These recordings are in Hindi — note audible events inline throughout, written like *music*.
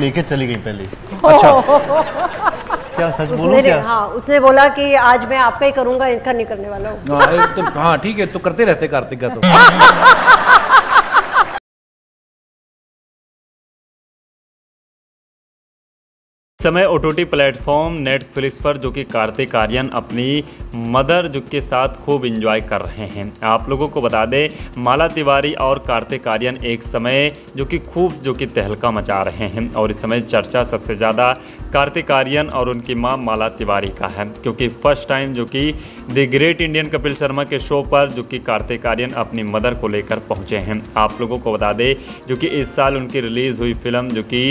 लेके चली गई पहले। अच्छा क्या सच बोलूँ क्या? हाँ उसने बोला कि आज मैं आपका ही करूँगा इनका नहीं करने वाला हूँ। हाँ तो हाँ ठीक है तो करते रहते कार्तिक का तो। *laughs* समय ओ टी प्लेटफॉर्म नेटफ्लिक्स पर, जो कि कार्तिक आर्यन अपनी मदर, जो के साथ खूब इंजॉय कर रहे हैं। आप लोगों को बता दें, माला तिवारी और कार्तिक आर्यन एक समय, जो कि खूब, जो कि तहलका मचा रहे हैं। और इस समय चर्चा सबसे ज़्यादा कार्तिक आर्यन और उनकी माँ माला तिवारी का है, क्योंकि फ़र्स्ट टाइम जो कि the great Indian Kapil Sharma के शो पर, जो कि कार्तिक आर्यन अपनी मदर को लेकर पहुँचे हैं। आप लोगों को बता दें, जो कि इस साल उनकी रिलीज़ हुई फ़िल्म जो कि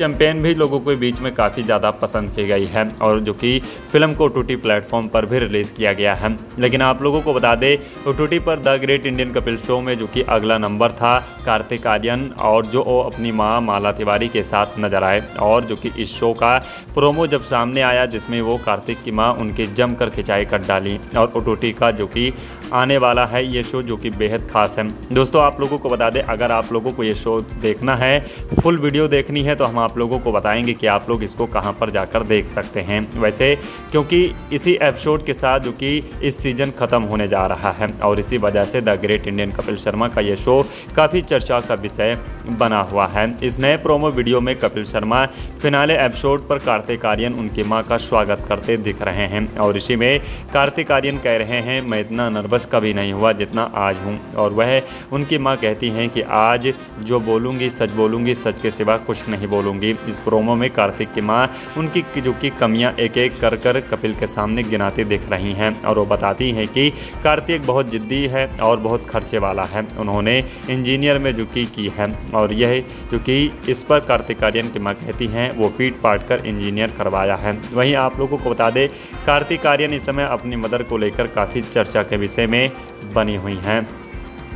चैंपियन भी लोगों के बीच में काफ़ी ज़्यादा पसंद की गई है और जो कि फ़िल्म को ओ प्लेटफॉर्म पर भी रिलीज़ किया गया है। लेकिन आप लोगों को बता दें ओ पर the great Indian Kapil show में जो कि अगला नंबर था, कार्तिक आर्यन और जो अपनी माँ माला तिवारी के साथ नज़र आए और जो कि इस शो का प्रोमो जब सामने आया, जिसमें वो कार्तिक की माँ उनके जम कर खिंचाई कर डाली और ओ का जो कि आने वाला है, ये शो जो कि बेहद खास है। दोस्तों, आप लोगों को बता दें, अगर आप लोगों को ये शो देखना है, फुल वीडियो देखनी है तो हम आप लोगों को बताएँगे कि आप लोग इसको कहाँ पर जाकर देख सकते हैं। वैसे, क्योंकि इसी एपिसोड के साथ जो कि इस सीज़न ख़त्म होने जा रहा है और इसी वजह से the great Indian Kapil Sharma का ये शो काफ़ी चर्चा का विषय बना हुआ है। इस नए प्रोमो वीडियो में कपिल शर्मा फिनाले एपिसोड पर कार्तिक आर्यन, उनकी माँ का स्वागत करते दिख रहे हैं और इसी में कार्तिक आर्यन कह रहे हैं, मैं इतना नर्वस कभी नहीं हुआ जितना आज हूँ। और वह उनकी माँ कहती हैं कि, आज जो बोलूँगी, सच बोलूँगी, सच के सिवा कुछ नहीं बोलूँगी। इस प्रोमो में कार्तिक की माँ, उनकी जो कि कमियाँ एक एक कर कर कपिल के सामने गिनाती दिख रही हैं और वो बताती हैं कि कार्तिक बहुत जिद्दी है और बहुत खर्चे वाला है। उन्होंने इंजीनियर में जो कि की है और यह जो कि इस पर कार्तिक आर्यन की माँ कहती हैं, वो पीट पाट कर इंजीनियर करवाया है। वहीं आप लोगों को बता दें कार्तिक आर्यन इस समय अपनी मदर को लेकर काफ़ी चर्चा के विषय में बनी हुई हैं।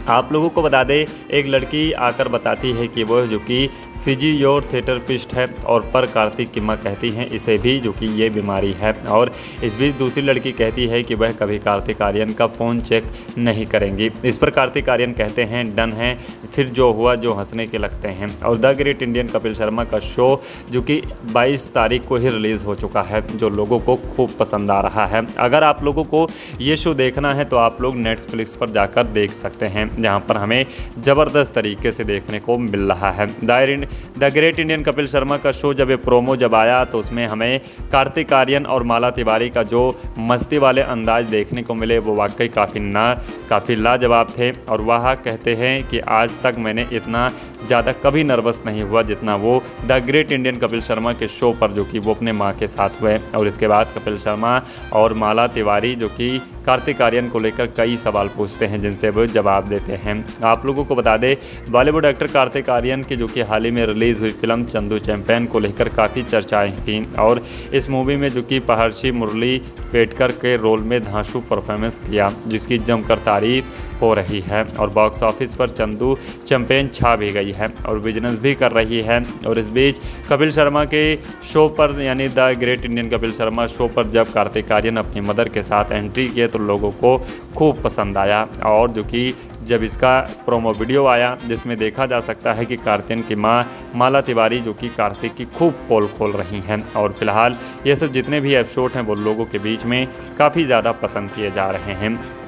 आप लोगों को बता दें, एक लड़की आकर बताती है कि वह जो कि फिजियोथेरेपिस्ट है और पर कार्तिक की माँ कहती हैं, इसे भी जो कि ये बीमारी है। और इस बीच दूसरी लड़की कहती है कि वह कभी कार्तिक आर्यन का फ़ोन चेक नहीं करेंगी। इस पर कार्तिक आर्यन कहते हैं, डन है, फिर जो हुआ, जो हंसने के लगते हैं। और the great Indian Kapil Sharma का शो, जो कि 22 तारीख को ही रिलीज़ हो चुका है, जो लोगों को खूब पसंद आ रहा है। अगर आप लोगों को ये शो देखना है तो आप लोग नेटफ्लिक्स पर जाकर देख सकते हैं, जहाँ पर हमें ज़बरदस्त तरीके से देखने को मिल रहा है। दायरिन the great Indian Kapil Sharma का शो जब ये प्रोमो जब आया तो उसमें हमें कार्तिक आर्यन और माला तिवारी का जो मस्ती वाले अंदाज देखने को मिले, वो वाकई काफ़ी ना, काफ़ी लाजवाब थे। और वह कहते हैं कि आज तक मैंने इतना ज़्यादा कभी नर्वस नहीं हुआ जितना वो the great Indian Kapil Sharma के शो पर जो कि वो अपने माँ के साथ हुए। और इसके बाद कपिल शर्मा और माला तिवारी जो कि कार्तिक आर्यन को लेकर कई सवाल पूछते हैं, जिनसे वो जवाब देते हैं। आप लोगों को बता दें, बॉलीवुड एक्टर कार्तिक आर्यन की जो कि हाल ही में रिलीज़ हुई फ़िल्म चंदू चैंपियन को लेकर काफ़ी चर्चाएँ थी। और इस मूवी में जो कि पहर्षि मुरली पेटकर के रोल में धांसू परफॉर्मेंस किया, जिसकी जमकर तारीफ़ हो रही है और बॉक्स ऑफ़िस पर चंदू चैंपेन छा भी गई है और बिज़नेस भी कर रही है और इस बीच कपिल शर्मा के शो पर, यानी the great Indian Kapil Sharma show पर जब कार्तिक आर्यन अपनी मदर के साथ एंट्री किए तो लोगों को खूब पसंद आया और जो कि जब इसका प्रोमो वीडियो आया, जिसमें देखा जा सकता है कि कार्तिक की माँ माला तिवारी जो कि कार्तिक की खूब पोल खोल रही हैं और फ़िलहाल ये सब जितने भी एपिसोड हैं वो लोगों के बीच में काफ़ी ज़्यादा पसंद किए जा रहे हैं।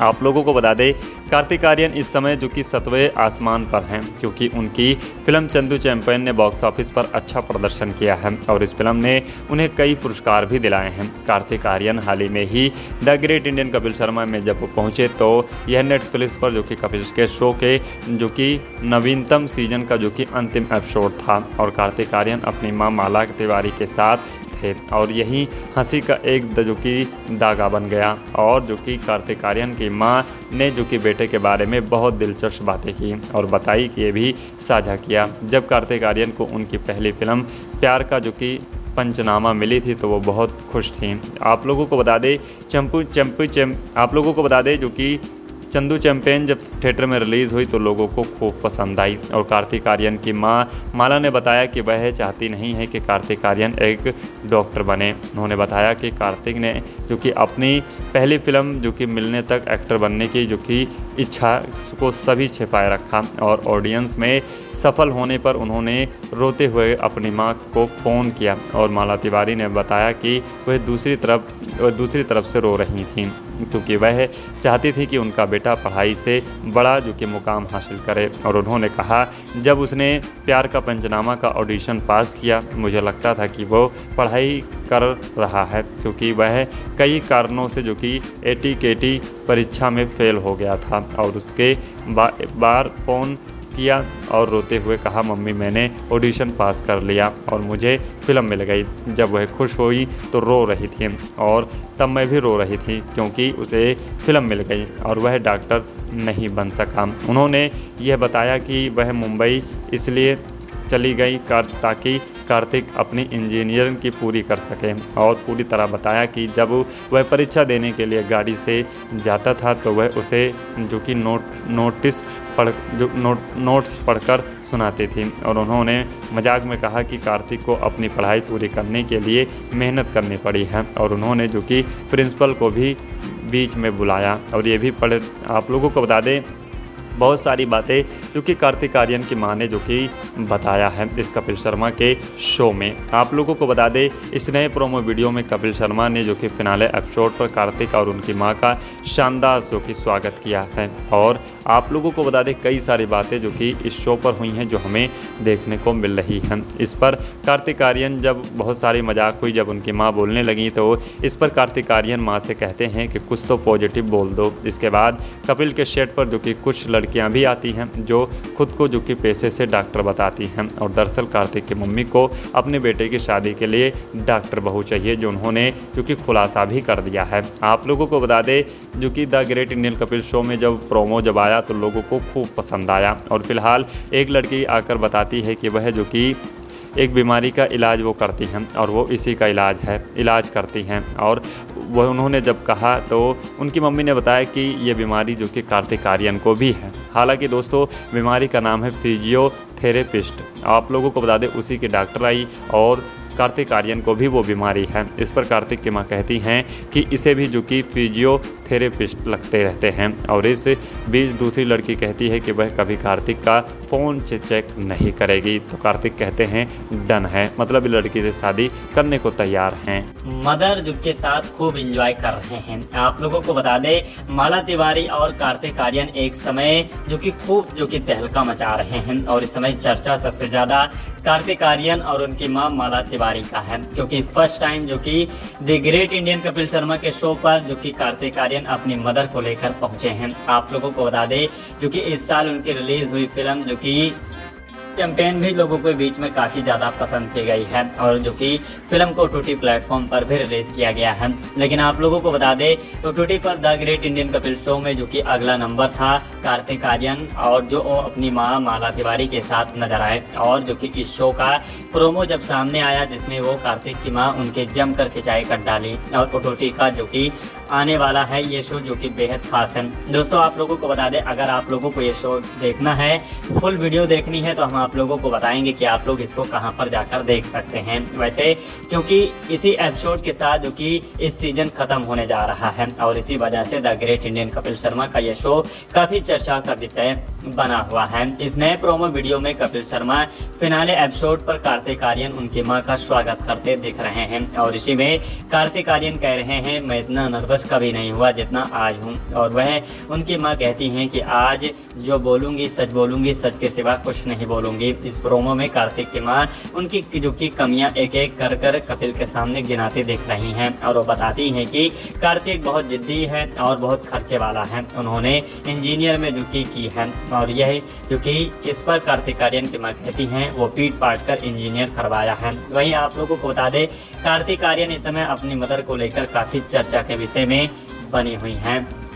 आप लोगों को बता दें, कार्तिक आर्यन इस समय जो कि सतवें आसमान पर हैं, क्योंकि उनकी फ़िल्म चंदू चैंपियन ने बॉक्स ऑफ़िस पर अच्छा प्रदर्शन किया है और इस फ़िल्म ने उन्हें कई पुरस्कार भी दिलाए हैं। कार्तिक आर्यन हाल ही में ही the great Indian Kapil Sharma में जब पहुँचे तो यह नेटफ्लिक्स पर जो कि कपिल के शो के जो कि नवीनतम सीज़न का जो कि अंतिम एपिसोड था और कार्तिक आर्यन अपनी माँ माला तिवारी के साथ थे और यही हँसी का एक जो कि दागा बन गया और जो कि कार्तिक आर्यन की माँ ने जो कि बेटे के बारे में बहुत दिलचस्प बातें की और बताई कि ये भी साझा किया। जब कार्तिक आर्यन को उनकी पहली फ़िल्म प्यार का जो कि पंचनामा मिली थी तो वो बहुत खुश थी। आप लोगों को बता दें, चंपू चंपू चम आप लोगों को बता दें जो कि चंदू चैंपेन जब थिएटर में रिलीज़ हुई तो लोगों को खूब पसंद आई और कार्तिक आर्यन की माँ माला ने बताया कि वह चाहती नहीं है कि कार्तिक आर्यन एक डॉक्टर बने। उन्होंने बताया कि कार्तिक ने, जो कि अपनी पहली फ़िल्म, जो कि मिलने तक एक्टर बनने की, जो कि इच्छा को सभी छिपाए रखा और ऑडियंस में सफल होने पर उन्होंने रोते हुए अपनी माँ को फ़ोन किया और माला तिवारी ने बताया कि वह दूसरी तरफ़ दूसरी तरफ़ से रो रही थीं क्योंकि वह चाहती थी कि उनका बेटा पढ़ाई से बड़ा जो कि मुकाम हासिल करे। और उन्होंने कहा जब उसने प्यार का पंचनामा का ऑडिशन पास किया मुझे लगता था कि वो पढ़ाई कर रहा है क्योंकि वह कई कारणों से जो कि एटी परीक्षा में फेल हो गया था और उसके बा, बार फ़ोन किया और रोते हुए कहा, मम्मी, मैंने ऑडिशन पास कर लिया और मुझे फ़िल्म मिल गई। जब वह खुश हुई तो रो रही थी और तब मैं भी रो रही थी क्योंकि उसे फ़िल्म मिल गई और वह डॉक्टर नहीं बन सका। उन्होंने यह बताया कि वह मुंबई इसलिए चली गई कर, ताकि कार्तिक अपनी इंजीनियरिंग की पूरी कर सके और पूरी तरह बताया कि जब वह परीक्षा देने के लिए गाड़ी से जाता था तो वह उसे जो कि नोट नोटिस पढ़, जो नोट, नोट्स पढ़कर सुनाती थी और उन्होंने मज़ाक में कहा कि कार्तिक को अपनी पढ़ाई पूरी करने के लिए मेहनत करनी पड़ी है और उन्होंने जो कि प्रिंसिपल को भी बीच में बुलाया और ये भी पढ़, आप लोगों को बता दें, बहुत सारी बातें जो कि कार्तिक आर्यन की माँ ने जो कि बताया है इस कपिल शर्मा के शो में। आप लोगों को बता दें, इस नए प्रोमो वीडियो में कपिल शर्मा ने जो कि फिनाले एपिसोड पर कार्तिक और उनकी माँ का शानदार जो कि स्वागत किया है और आप लोगों को बता दें कई सारी बातें जो कि इस शो पर हुई हैं जो हमें देखने को मिल रही हैं। इस पर कार्तिक आर्यन जब बहुत सारी मज़ाक हुई, जब उनकी माँ बोलने लगी तो इस पर कार्तिक आर्यन माँ से कहते हैं कि कुछ तो पॉजिटिव बोल दो। इसके बाद कपिल के शेड पर जो कि कुछ लड़कियाँ भी आती हैं, जो खुद को जो कि पेशे से डॉक्टर बताती हैं और दरअसल कार्तिक की मम्मी को अपने बेटे की शादी के लिए डॉक्टर बहू चाहिए, जो उन्होंने जो कि खुलासा भी कर दिया है। आप लोगों को बता दें जो कि the great Indian Kapil show में जब प्रोमो जब आया तो लोगों को खूब पसंद आया। और फ़िलहाल एक लड़की आकर बताती है कि वह जो कि एक बीमारी का इलाज वो करती हैं और वो इसी का इलाज है, इलाज करती हैं। और वह उन्होंने जब कहा तो उनकी मम्मी ने बताया कि ये बीमारी जो कि कार्तिक आर्यन को भी है। हालाँकि दोस्तों, बीमारी का नाम है फिजियोथेरेपिस्ट। आप लोगों को बता दें, उसी की डॉक्टर आई और कार्तिक आर्यन को भी वो बीमारी है। इस पर कार्तिक की माँ कहती हैं कि इसे भी जो कि फिजियोथेरेपिस्ट लगते रहते हैं। और इस बीच दूसरी लड़की कहती है कि वह कभी कार्तिक का फ़ोन चेक नहीं करेगी। तो कार्तिक कहते हैं, डन है। मतलब लड़की से शादी करने को तैयार हैं। मदर जो के साथ खूब इंजॉय कर रहे हैं। आप लोगों को बता दें, माला तिवारी और कार्तिक आर्यन एक समय जो कि खूब जो कि तहलका मचा रहे हैं। और इस समय चर्चा सबसे ज़्यादा कार्तिक आर्यन और उनकी माँ माला तिवारी का है क्योंकि फ़र्स्ट टाइम जो कि the great Indian Kapil Sharma के शो पर, जो कि कार्तिक आर्यन अपनी मदर को लेकर पहुँचे हैं। आप लोगों को बता दें, जो कि इस साल उनकी रिलीज़ हुई फ़िल्म जो कि कैंपेन भी लोगों के बीच में काफ़ी ज़्यादा पसंद की गई है और जो कि फ़िल्म को टूटी प्लेटफॉर्म पर भी रिलीज़ किया गया है। लेकिन आप लोगों को बता दें तो टूटी पर the great Indian Kapil show में जो कि अगला नंबर था, कार्तिक आर्यन और जो अपनी माँ माला तिवारी के साथ नज़र आए और जो कि इस शो का प्रोमो जब सामने आया जिसमें वो कार्तिक की माँ उनके जमकर खिंचाई कर डाली और टूटी का जो कि आने वाला है ये शो जो कि बेहद खास है। दोस्तों, आप लोगों को बता दें, अगर आप लोगों को ये शो देखना है फुल वीडियो देखनी है तो हम आप लोगों को बताएँगे कि आप लोग इसको कहाँ पर जाकर देख सकते हैं। वैसे, क्योंकि इसी एपिसोड के साथ जो कि इस सीज़न खत्म होने जा रहा है, और इसी वजह से the great Indian Kapil Sharma का ये शो काफ़ी चर्चा का विषय बना हुआ है। इस नए प्रोमो वीडियो में कपिल शर्मा फिनाले एपिसोड पर कार्तिक आर्यन, उनकी माँ का स्वागत करते दिख रहे हैं और इसी में कार्तिक आर्यन कह रहे हैं, मैं इतना नर्वस कभी नहीं हुआ जितना आज हूँ। और वह उनकी माँ कहती हैं कि, आज जो बोलूँगी, सच बोलूँगी, सच के सिवा कुछ नहीं बोलूँगी। इस प्रोमो में कार्तिक की माँ उनकी जो की कमियाँ एक एक कर कर कपिल के सामने गिनाती दिख रही हैं और वो बताती हैं कि कार्तिक बहुत जिद्दी है और बहुत खर्चे वाला है। उन्होंने इंजीनियर में दुखी की है। और यह जो कि इस पर कार्तिक आर्यन की माँ कहती हैं, वो पीट पाट कर इंजीनियर करवाया है। वहीं आप लोगों को बता दें कार्तिक आर्यन इस समय अपनी मदर को लेकर काफ़ी चर्चा के विषय में बनी हुई हैं।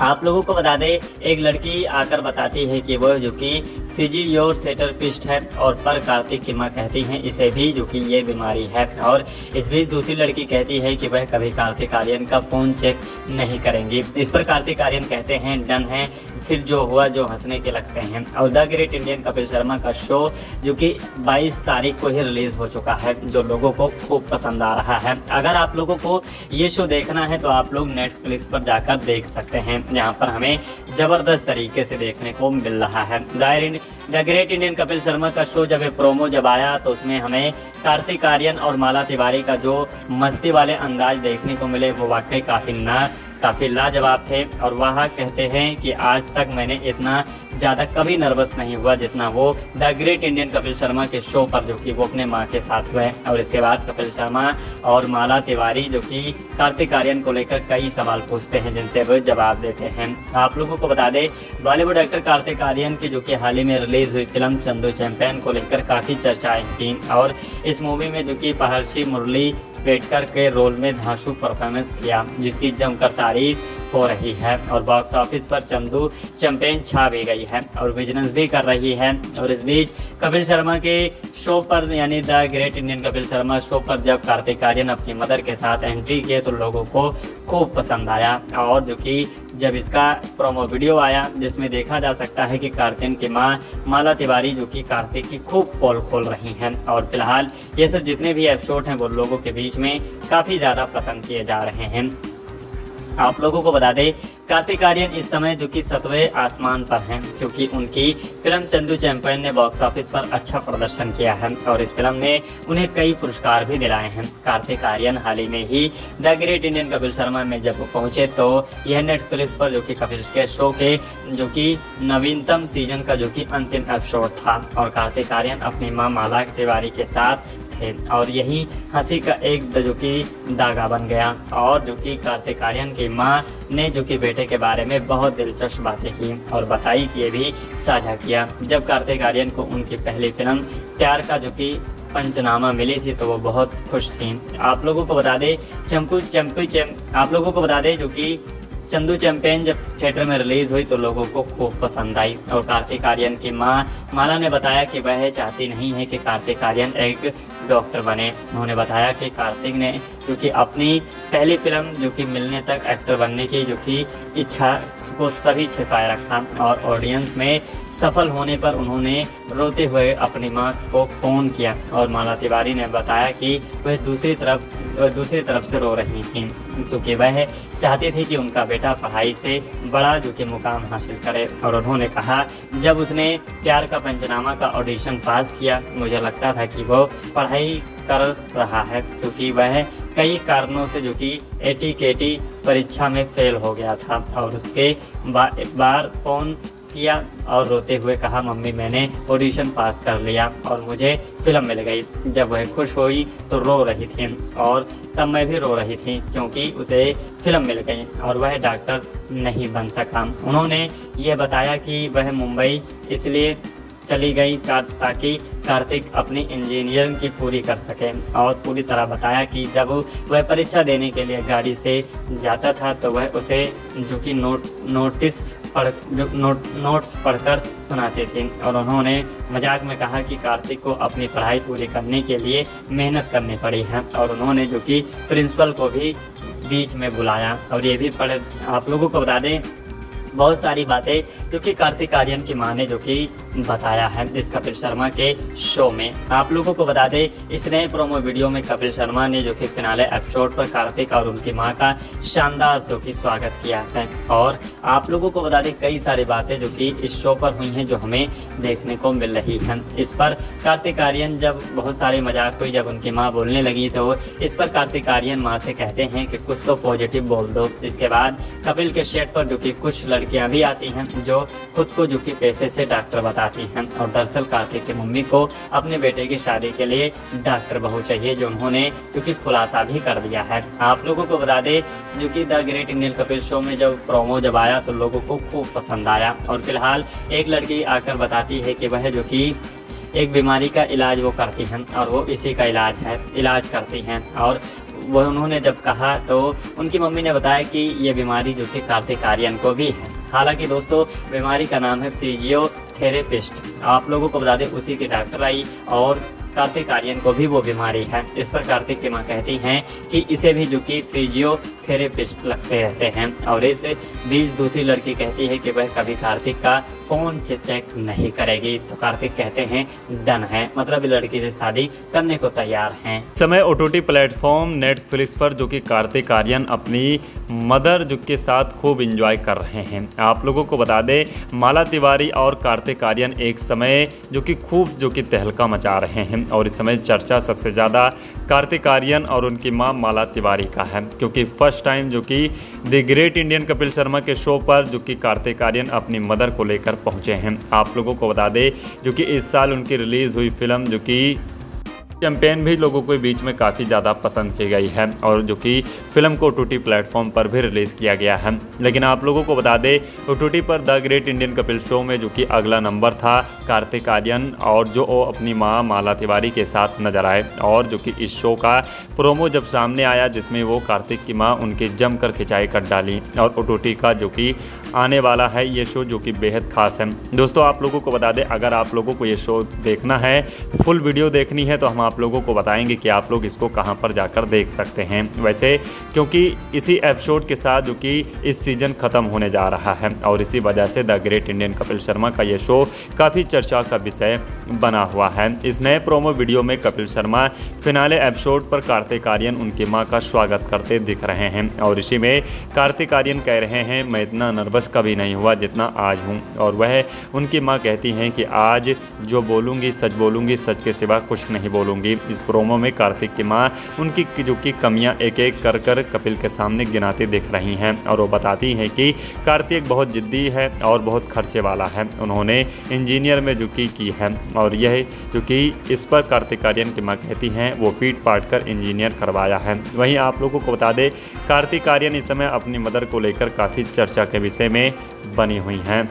आप लोगों को बता दें, एक लड़की आकर बताती है कि वो जो कि फिजियोथेरेपिस्ट है और पर कार्तिक की माँ कहती हैं, इसे भी जो कि ये बीमारी है। और इस बीच दूसरी लड़की कहती है कि वह कभी कार्तिक आर्यन का फ़ोन चेक नहीं करेंगी। इस पर कार्तिक आर्यन कहते हैं, डन है, फिर जो हुआ, जो हंसने के लगते हैं। और the great Indian Kapil Sharma का शो जो कि 22 तारीख को ही रिलीज़ हो चुका है, जो लोगों को खूब पसंद आ रहा है। अगर आप लोगों को ये शो देखना है तो आप लोग नेटफ्लिक्स पर जाकर देख सकते हैं। जहाँ पर हमें ज़बरदस्त तरीके से देखने को मिल रहा है। The great Indian Kapil Sharma का शो जब प्रोमो जब आया तो उसमें हमें कार्तिक आर्यन और माला तिवारी का जो मस्ती वाले अंदाज देखने को मिले, वो वाकई काफ़ी ना काफ़ी लाजवाब थे और वह कहते हैं कि आज तक मैंने इतना ज़्यादा कभी नर्वस नहीं हुआ जितना वो the great Indian Kapil Sharma के शो पर, जो कि वो अपने माँ के साथ हुए। और इसके बाद कपिल शर्मा और माला तिवारी, जो कि कार्तिक आर्यन को लेकर कई सवाल पूछते हैं, जिनसे वो जवाब देते हैं। आप लोगों को बता दें, बॉलीवुड एक्टर कार्तिक आर्यन की, जो कि हाल ही में रिलीज़ हुई फ़िल्म चंदू चैंपियन को लेकर काफ़ी चर्चाएँ की। और इस मूवी में, जो कि पहर्षि मुरली पेटकर के रोल में धांसू परफॉर्मेंस किया जिसकी जमकर तारीफ़ हो रही है और बॉक्स ऑफ़िस पर चंदू चैंपियन छा भी गई है और बिज़नेस भी कर रही है और इस बीच कपिल शर्मा के शो पर, यानी the great Indian Kapil Sharma show पर जब कार्तिक आर्यन अपनी मदर के साथ एंट्री किए तो लोगों को खूब पसंद आया। और जो कि जब इसका प्रोमो वीडियो आया, जिसमें देखा जा सकता है कि कार्तिक की माँ माला तिवारी, जो कि कार्तिक की खूब पोल खोल रही हैं। और फ़िलहाल ये सब जितने भी एपिसोड हैं, वो लोगों के बीच में काफ़ी ज़्यादा पसंद किए जा रहे हैं। आप लोगों को बता दें, कार्तिक आर्यन इस समय जो कि सतवें आसमान पर हैं, क्योंकि उनकी फ़िल्म चंदू चैंपियन ने बॉक्स ऑफ़िस पर अच्छा प्रदर्शन किया है और इस फ़िल्म ने उन्हें कई पुरस्कार भी दिलाए हैं। कार्तिक आर्यन हाल ही में ही the great Indian Kapil Sharma में जब पहुँचे तो यह नेटफ्लिक्स पर जो कि कपिल के शो के जो कि नवीनतम सीज़न का जो कि अंतिम एपिसोड था और कार्तिक आर्यन अपनी माँ माला तिवारी के साथ थे। और यही हँसी का एक जो कि दागा बन गया। और जो कि कार्तिक आर्यन की माँ ने जो कि बेटे के बारे में बहुत दिलचस्प बातें की और बताई कि ये भी साझा किया। जब कार्तिक आर्यन को उनकी पहली फ़िल्म प्यार का जो कि पंचनामा मिली थी तो वो बहुत खुश थी। आप लोगों को बता दे, चंपू चंपू चम, आप लोगों को बता दे जो कि चंदू चैंपियन जब थिएटर में रिलीज़ हुई तो लोगों को खूब पसंद आई। और कार्तिक आर्यन की माँ, माला ने बताया कि वह चाहती नहीं है कि कार्तिक आर्यन एक डॉक्टर बने। उन्होंने बताया कि कार्तिक ने, जो कि अपनी पहली फ़िल्म जो कि मिलने तक एक्टर बनने की जो कि इच्छा को सभी छिपाए रखा और ऑडियंस में सफल होने पर उन्होंने रोते हुए अपनी माँ को फ़ोन किया और माला तिवारी ने बताया कि वह दूसरी तरफ़ दूसरी तरफ़ से रो रही थी। क्योंकि वह चाहती थी कि उनका बेटा पढ़ाई से बड़ा जो कि मुकाम हासिल करे। और उन्होंने कहा जब उसने प्यार का पंचनामा का ऑडिशन पास किया मुझे लगता था कि वो पढ़ाई कर रहा है क्योंकि वह कई कारणों से जो कि एटी परीक्षा में फेल हो गया था। और उसके बा, बार फ़ोन किया और रोते हुए कहा, मम्मी, मैंने ऑडिशन पास कर लिया और मुझे फ़िल्म मिल गई। जब वह खुश हुई तो रो रही थी और तब मैं भी रो रही थी क्योंकि उसे फ़िल्म मिल गई और वह डॉक्टर नहीं बन सका। उन्होंने ये बताया कि वह मुंबई इसलिए चली गई ताकि कार्तिक अपनी इंजीनियरिंग की पूरी कर सके और पूरी तरह बताया कि जब वह परीक्षा देने के लिए गाड़ी से जाता था तो वह उसे जो कि नोट, नोटिस पढ़, नोट, नोट्स पढ़कर सुनाते थे और उन्होंने मज़ाक में कहा कि कार्तिक को अपनी पढ़ाई पूरी करने के लिए मेहनत करनी पड़ी है और उन्होंने जो कि प्रिंसिपल को भी बीच में बुलाया। और ये भी पढ़, आप लोगों को बता दें, बहुत सारी बातें, क्योंकि कार्तिक आर्यन की माँ ने जो कि बताया है इस कपिल शर्मा के शो में। आप लोगों को बता दें, इस नए प्रोमो वीडियो में कपिल शर्मा ने जो कि फिनाले एपिसोड पर कार्तिक और उनकी माँ का शानदार जो कि स्वागत किया है। और आप लोगों को बता दें, कई सारी बातें जो कि इस शो पर हुई हैं जो हमें देखने को मिल रही हैं। इस पर कार्तिक आर्यन जब बहुत सारी मज़ाक हुई, जब उनकी माँ बोलने लगी तो इस पर कार्तिक आर्यन माँ से कहते हैं कि कुछ तो पॉजिटिव बोल दो। इसके बाद कपिल के शेट पर जो कि कुछ लड़कियाँ भी आती हैं, जो खुद को जो कि पैसे से डॉक्टर बताती हैं और दरअसल कार्तिक की मम्मी को अपने बेटे की शादी के लिए डॉक्टर बहू चाहिए जो उन्होंने क्योंकि खुलासा भी कर दिया है। आप लोगों को बता दें जो कि the great Indian Kapil show में जब प्रोमो जब आया तो लोगों को खूब पसंद आया और फ़िलहाल एक लड़की आकर बताती है कि वह जो कि एक बीमारी का इलाज वो करती हैं और वो इसी का इलाज है, इलाज करती हैं और वह उन्होंने जब कहा तो उनकी मम्मी ने बताया कि ये बीमारी जो कि कार्तिक आर्यन को भी है। हालाँकि दोस्तों, बीमारी का नाम है फिजियोथेरेपिस्ट आप लोगों को बता दें, उसी की डॉक्टर आई और कार्तिक आर्यन को भी वो बीमारी है। इस पर कार्तिक की माँ कहती हैं कि इसे भी जो कि फिजियोथेरेपिस्ट लगते रहते हैं। और इस बीच दूसरी लड़की कहती है कि वह कभी कार्तिक का फ़ोन चेक नहीं करेगी। तो कार्तिक कहते हैं, डन है। मतलब लड़की से शादी करने को तैयार हैं। समय ओ प्लेटफॉर्म नेटफ्लिक्स पर, जो कि कार्तिक आर्यन अपनी मदर जो के साथ खूब इंजॉय कर रहे हैं। आप लोगों को बता दें, माला तिवारी और कार्तिक आर्यन एक समय जो कि खूब जो कि तहलका मचा रहे हैं। और इस समय चर्चा सबसे ज़्यादा कार्तिक आर्यन और उनकी माँ माला तिवारी का है, क्योंकि फ़र्स्ट टाइम जो कि the great Indian Kapil Sharma के शो पर, जो कि कार्तिक आर्यन अपनी मदर को लेकर पहुँचे हैं। आप लोगों को बता दें, जो कि इस साल उनकी रिलीज़ हुई फ़िल्म, जो कि कैंपेन भी लोगों के बीच में काफ़ी ज़्यादा पसंद की गई है और जो कि फ़िल्म को टूटी प्लेटफॉर्म पर भी रिलीज़ किया गया है। लेकिन आप लोगों को बता दें टूटी पर the great Indian Kapil show में जो कि अगला नंबर था, कार्तिक आर्यन और जो वो अपनी माँ माला तिवारी के साथ नज़र आए और जो कि इस शो का प्रोमो जब सामने आया, जिसमें वो कार्तिक की माँ उनकी जमकर खिंचाई कर डाली और ओ का जो कि आने वाला है ये शो जो कि बेहद खास है। दोस्तों, आप लोगों को बता दें, अगर आप लोगों को ये शो देखना है, फुल वीडियो देखनी है तो हम आप लोगों को बताएँगे कि आप लोग इसको कहाँ पर जाकर देख सकते हैं। वैसे, क्योंकि इसी एपिसोड के साथ जो कि इस सीज़न ख़त्म होने जा रहा है, और इसी वजह से the great Indian Kapil Sharma का ये शो काफ़ी चर्चा का विषय बना हुआ है। इस नए प्रोमो वीडियो में कपिल शर्मा फिनाले एपिसोड पर कार्तिक आर्यन, उनकी माँ का स्वागत करते दिख रहे हैं, और इसी में कार्तिक आर्यन कह रहे हैं, मैं इतना नर्वस कभी नहीं हुआ जितना आज हूँ। और वह उनकी माँ कहती हैं कि आज जो बोलूँगी, सच बोलूँगी, सच के सिवा कुछ नहीं बोलूँगी। इस प्रोमो में कार्तिक की माँ उनकी जो की कमियाँ एक एक कर कर कपिल के सामने गिनाती दिख रही हैं और वो बताती हैं कि कार्तिक बहुत जिद्दी है और बहुत खर्चे वाला है। उन्होंने इंजीनियर में जो की की है और यह जो कि इस पर कार्तिक आर्यन की माँ कहती हैं, वो पीट पाट कर इंजीनियर करवाया है। वहीं आप लोगों को बता दें, कार्तिक आर्यन इस समय अपनी मदर को लेकर काफ़ी चर्चा के विषय में बनी हुई हैं।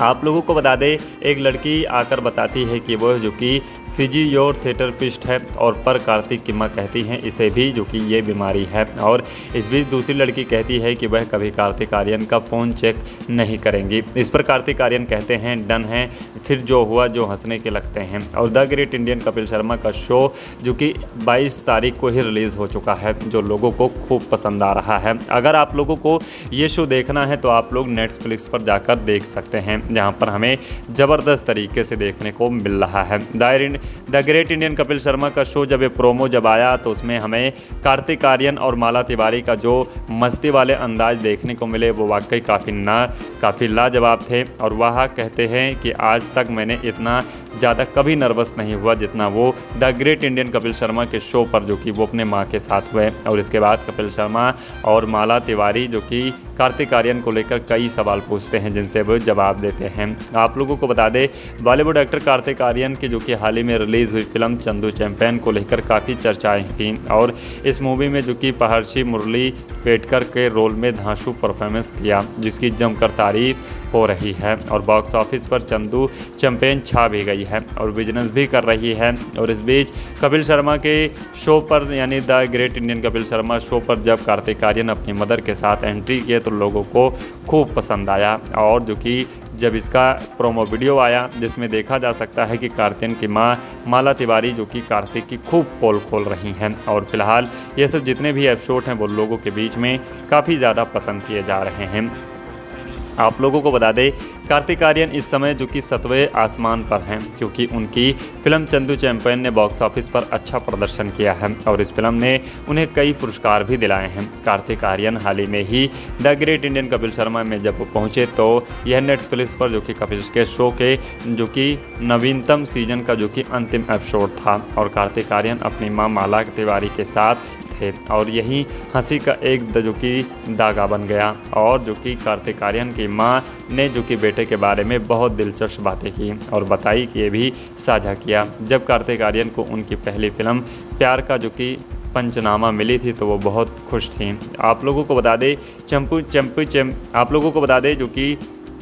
आप लोगों को बता दें, एक लड़की आकर बताती है कि वह जो कि फिजियोर थेरेपिस्ट है और पर कार्तिक की माँ कहती हैं इसे भी, जो कि ये बीमारी है। और इस बीच दूसरी लड़की कहती है कि वह कभी कार्तिक आर्यन का फ़ोन चेक नहीं करेंगी। इस पर कार्तिक आर्यन कहते हैं, डन है, फिर जो हुआ, जो हंसने के लगते हैं। और the great Indian Kapil Sharma का शो, जो कि 22 तारीख को ही रिलीज़ हो चुका है, जो लोगों को खूब पसंद आ रहा है। अगर आप लोगों को ये शो देखना है तो आप लोग नेटफ्लिक्स पर जाकर देख सकते हैं, जहाँ पर हमें ज़बरदस्त तरीके से देखने को मिल रहा है। दायरिन the great Indian Kapil Sharma का शो जब ये प्रोमो जब आया तो उसमें हमें कार्तिक आर्यन और माला तिवारी का जो मस्ती वाले अंदाज देखने को मिले, वो वाकई काफ़ी ना, काफ़ी लाजवाब थे। और वह कहते हैं कि आज तक मैंने इतना ज़्यादा कभी नर्वस नहीं हुआ जितना वो the great Indian Kapil Sharma के शो पर, जो कि वो अपने माँ के साथ हुए। और इसके बाद कपिल शर्मा और माला तिवारी, जो कि कार्तिक आर्यन को लेकर कई सवाल पूछते हैं, जिनसे वो जवाब देते हैं। आप लोगों को बता दें, बॉलीवुड एक्टर कार्तिक आर्यन की, जो कि हाल ही में रिलीज़ हुई फ़िल्म चंदू चैंपियन, को लेकर काफ़ी चर्चाएँ थीं और इस मूवी में, जो कि पहर्षि मुरली पेटकर के रोल में धांसू परफॉर्मेंस किया, जिसकी जमकर तारीफ़ हो रही है और बॉक्स ऑफ़िस पर चंदू चैंपेन छा भी गई है और बिज़नेस भी कर रही है और इस बीच कपिल शर्मा के शो पर, यानी the great Indian Kapil Sharma show पर जब कार्तिक आर्यन अपनी मदर के साथ एंट्री किए तो लोगों को खूब पसंद आया और जो कि जब इसका प्रोमो वीडियो आया, जिसमें देखा जा सकता है कि कार्तिक की माँ माला तिवारी जो कि कार्तिक की खूब पोल खोल रही हैं और फ़िलहाल ये सब जितने भी एपिसोड हैं वो लोगों के बीच में काफ़ी ज़्यादा पसंद किए जा रहे हैं। आप लोगों को बता दें, कार्तिक आर्यन इस समय जो कि सतवें आसमान पर हैं, क्योंकि उनकी फ़िल्म चंदू चैंपियन ने बॉक्स ऑफ़िस पर अच्छा प्रदर्शन किया है और इस फ़िल्म ने उन्हें कई पुरस्कार भी दिलाए हैं। कार्तिक आर्यन हाल ही में ही the great Indian Kapil Sharma में जब पहुँचे तो यह नेटफ्लिक्स पर जो कि कपिल के शो के जो कि नवीनतम सीज़न का जो कि अंतिम एपिसोड था और कार्तिक आर्यन अपनी माँ माला तिवारी के साथ थे और यही हँसी का एक जो कि दागा बन गया। और जो कि कार्तिक आर्यन की माँ ने जो कि बेटे के बारे में बहुत दिलचस्प बातें की और बताई कि ये भी साझा किया। जब कार्तिक आर्यन को उनकी पहली फ़िल्म प्यार का जो कि पंचनामा मिली थी तो वो बहुत खुश थी। आप लोगों को बता दें, चंपू चंपू चम आप लोगों को बता दें जो कि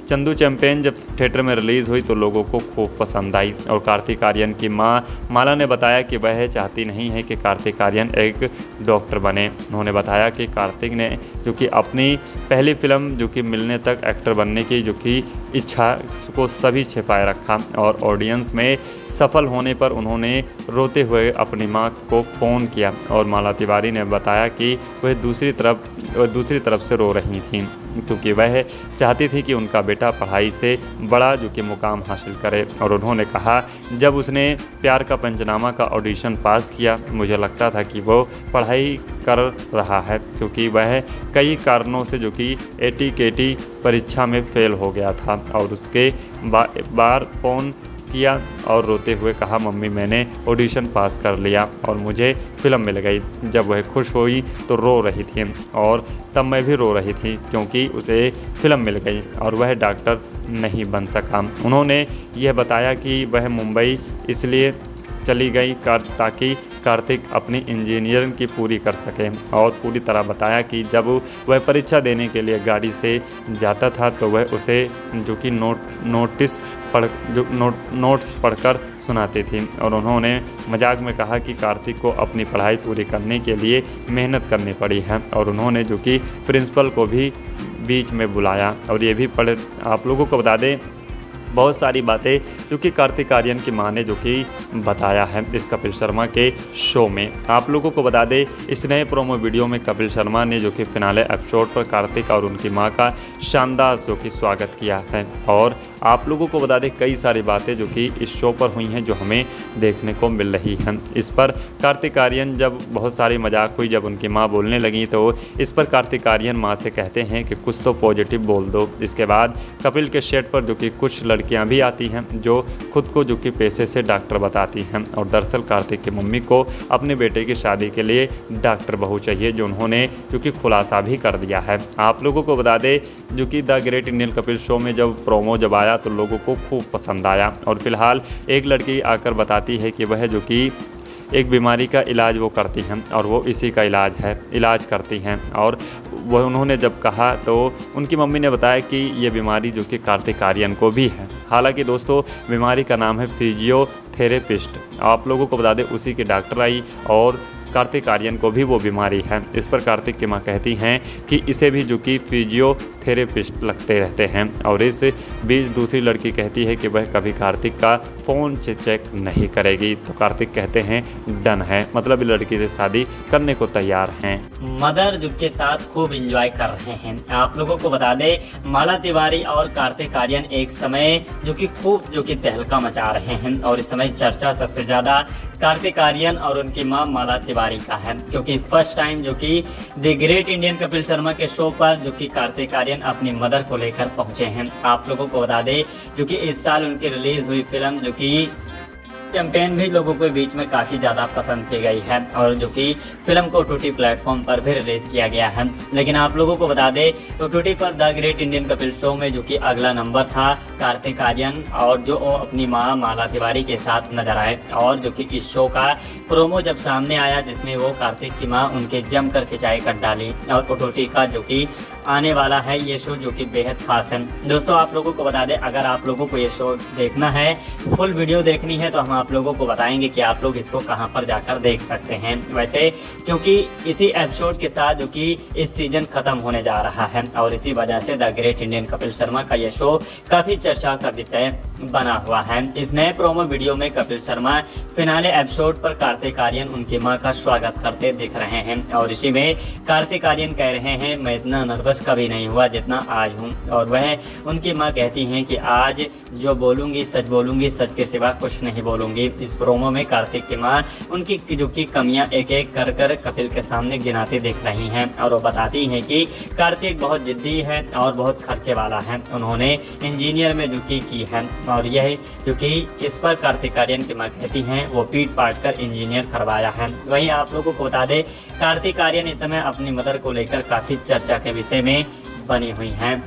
चंदू चैंपेन जब थिएटर में रिलीज़ हुई तो लोगों को खूब पसंद आई और कार्तिक आर्यन की माँ माला ने बताया कि वह चाहती नहीं है कि कार्तिक आर्यन एक डॉक्टर बने। उन्होंने बताया कि कार्तिक ने, जो कि अपनी पहली फ़िल्म, जो कि मिलने तक एक्टर बनने की, जो कि इच्छा को सभी छिपाए रखा और ऑडियंस में सफल होने पर उन्होंने रोते हुए अपनी माँ को फ़ोन किया और माला तिवारी ने बताया कि वह दूसरी तरफ़, वह दूसरी तरफ़ से रो रही थीं। क्योंकि वह चाहती थी कि उनका बेटा पढ़ाई से बड़ा जो कि मुकाम हासिल करे। और उन्होंने कहा जब उसने प्यार का पंचनामा का ऑडिशन पास किया मुझे लगता था कि वो पढ़ाई कर रहा है क्योंकि वह कई कारणों से जो कि एटी परीक्षा में फेल हो गया था। और उसके बा, बार फ़ोन किया और रोते हुए कहा, मम्मी, मैंने ऑडिशन पास कर लिया और मुझे फ़िल्म मिल गई। जब वह खुश हुई तो रो रही थी और तब मैं भी रो रही थी क्योंकि उसे फ़िल्म मिल गई और वह डॉक्टर नहीं बन सका। उन्होंने यह बताया कि वह मुंबई इसलिए चली गई कर, ताकि कार्तिक अपनी इंजीनियरिंग की पूरी कर सके और पूरी तरह बताया कि जब वह परीक्षा देने के लिए गाड़ी से जाता था तो वह उसे जो कि नोट नोटिस पढ़ जो नोट, नोट्स पढ़कर सुनाती थी और उन्होंने मज़ाक में कहा कि कार्तिक को अपनी पढ़ाई पूरी करने के लिए मेहनत करनी पड़ी है और उन्होंने जो कि प्रिंसिपल को भी बीच में बुलाया और ये भी पढ़। आप लोगों को बता दें, बहुत सारी बातें जो कि कार्तिक आर्यन की माँ ने जो कि बताया है इस कपिल शर्मा के शो में। आप लोगों को बता दें, इस नए प्रोमो वीडियो में कपिल शर्मा ने जो कि फिनाले एपिसोड पर कार्तिक और उनकी माँ का शानदार जो कि स्वागत किया है और आप लोगों को बता दें कई सारी बातें जो कि इस शो पर हुई हैं जो हमें देखने को मिल रही हैं। इस पर कार्तिक आर्यन जब बहुत सारी मज़ाक हुई, जब उनकी माँ बोलने लगी तो इस पर कार्तिक आर्यन माँ से कहते हैं कि कुछ तो पॉजिटिव बोल दो। इसके बाद कपिल के शेड पर जो कि कुछ लड़कियाँ भी आती हैं, जो खुद को जो कि पेशे से डॉक्टर बताती हैं। और दरअसल कार्तिक की मम्मी को अपने बेटे की शादी के लिए डॉक्टर बहू चाहिए, जो उन्होंने जो कि खुलासा भी कर दिया है। आप लोगों को बता दें जो कि the great Indian Kapil show में जब प्रोमो जब आया तो लोगों को खूब पसंद आया। और फ़िलहाल एक लड़की आकर बताती है कि वह जो कि एक बीमारी का इलाज वो करती हैं और वो इसी का इलाज है, इलाज करती हैं। और वह उन्होंने जब कहा तो उनकी मम्मी ने बताया कि ये बीमारी जो कि कार्तिक आर्यन को भी है। हालाँकि दोस्तों, बीमारी का नाम है फिजियोथेरेपिस्ट। आप लोगों को बता दें, उसी की डॉक्टर आई और कार्तिक आर्यन को भी वो बीमारी है। इस पर कार्तिक की माँ कहती हैं कि इसे भी जो कि फिजियोथेरेपिस्ट लगते रहते हैं और इस बीच दूसरी लड़की कहती है कि वह कभी कार्तिक का फ़ोन से चेक नहीं करेगी। तो कार्तिक कहते हैं, डन है। मतलब लड़की से शादी करने को तैयार हैं। मदर जो के साथ खूब इंजॉय कर रहे हैं। आप लोगों को बता दें, माला तिवारी और कार्तिक आर्यन एक समय जो कि खूब जो कि तहलका मचा रहे हैं और इस समय चर्चा सबसे ज़्यादा कार्तिक आर्यन और उनकी माँ माला तिवारी का है, क्योंकि फ़र्स्ट टाइम जो कि the great Indian Kapil Sharma के शो पर जो कि कार्तिक आर्यन अपनी मदर को लेकर पहुँचे हैं। आप लोगों को बता दें जो कि इस साल उनकी रिलीज़ हुई फ़िल्म जो कि कैंपेन भी लोगों के बीच में काफ़ी ज़्यादा पसंद की गई है और जो कि फ़िल्म को टूटी प्लेटफॉर्म पर भी रिलीज़ किया गया है। लेकिन आप लोगों को बता दें तो टूटी पर the great Indian Kapil show में जो कि अगला नंबर था, कार्तिक आर्यन और जो अपनी माँ माला तिवारी के साथ नज़र आए और जो कि इस शो का प्रोमो जब सामने आया, जिसमें वो कार्तिक की माँ उनके जम कर खिंचाई कर डाली और ओटोटी का जो कि आने वाला है ये शो जो कि बेहद खास है। दोस्तों, आप लोगों को बता दें, अगर आप लोगों को ये शो देखना है फुल वीडियो देखनी है तो हम आप लोगों को बताएँगे कि आप लोग इसको कहाँ पर जाकर देख सकते हैं। वैसे, क्योंकि इसी एपिसोड के साथ जो कि इस सीज़न खत्म होने जा रहा है, और इसी वजह से the great Indian Kapil Sharma का ये शो काफ़ी चर्चा का विषय बना हुआ है। इस नए प्रोमो वीडियो में कपिल शर्मा फिनाले एपिसोड पर कार्तिक आर्यन, उनकी माँ का स्वागत करते दिख रहे हैं, और इसी में कार्तिक आर्यन कह रहे हैं, मैं इतना नर्वस बस कभी नहीं हुआ जितना आज हूँ। और वह उनकी माँ कहती हैं कि आज जो बोलूँगी, सच बोलूँगी, सच के सिवा कुछ नहीं बोलूँगी। इस प्रोमो में कार्तिक की माँ उनकी जो की कमियाँ एक एक कर कर कपिल के सामने गिनाती दिख रही हैं और वो बताती हैं कि कार्तिक बहुत जिद्दी है और बहुत खर्चे वाला है। उन्होंने इंजीनियर में जो की है और यह जो कि इस पर कार्तिक आर्यन की माँ कहती हैं, वो पीट पाट कर इंजीनियर करवाया है। वहीं आप लोगों को बता दें, कार्तिक आर्यन इस समय अपनी मदर को लेकर काफ़ी चर्चा के विषय में में बनी हुई हैं।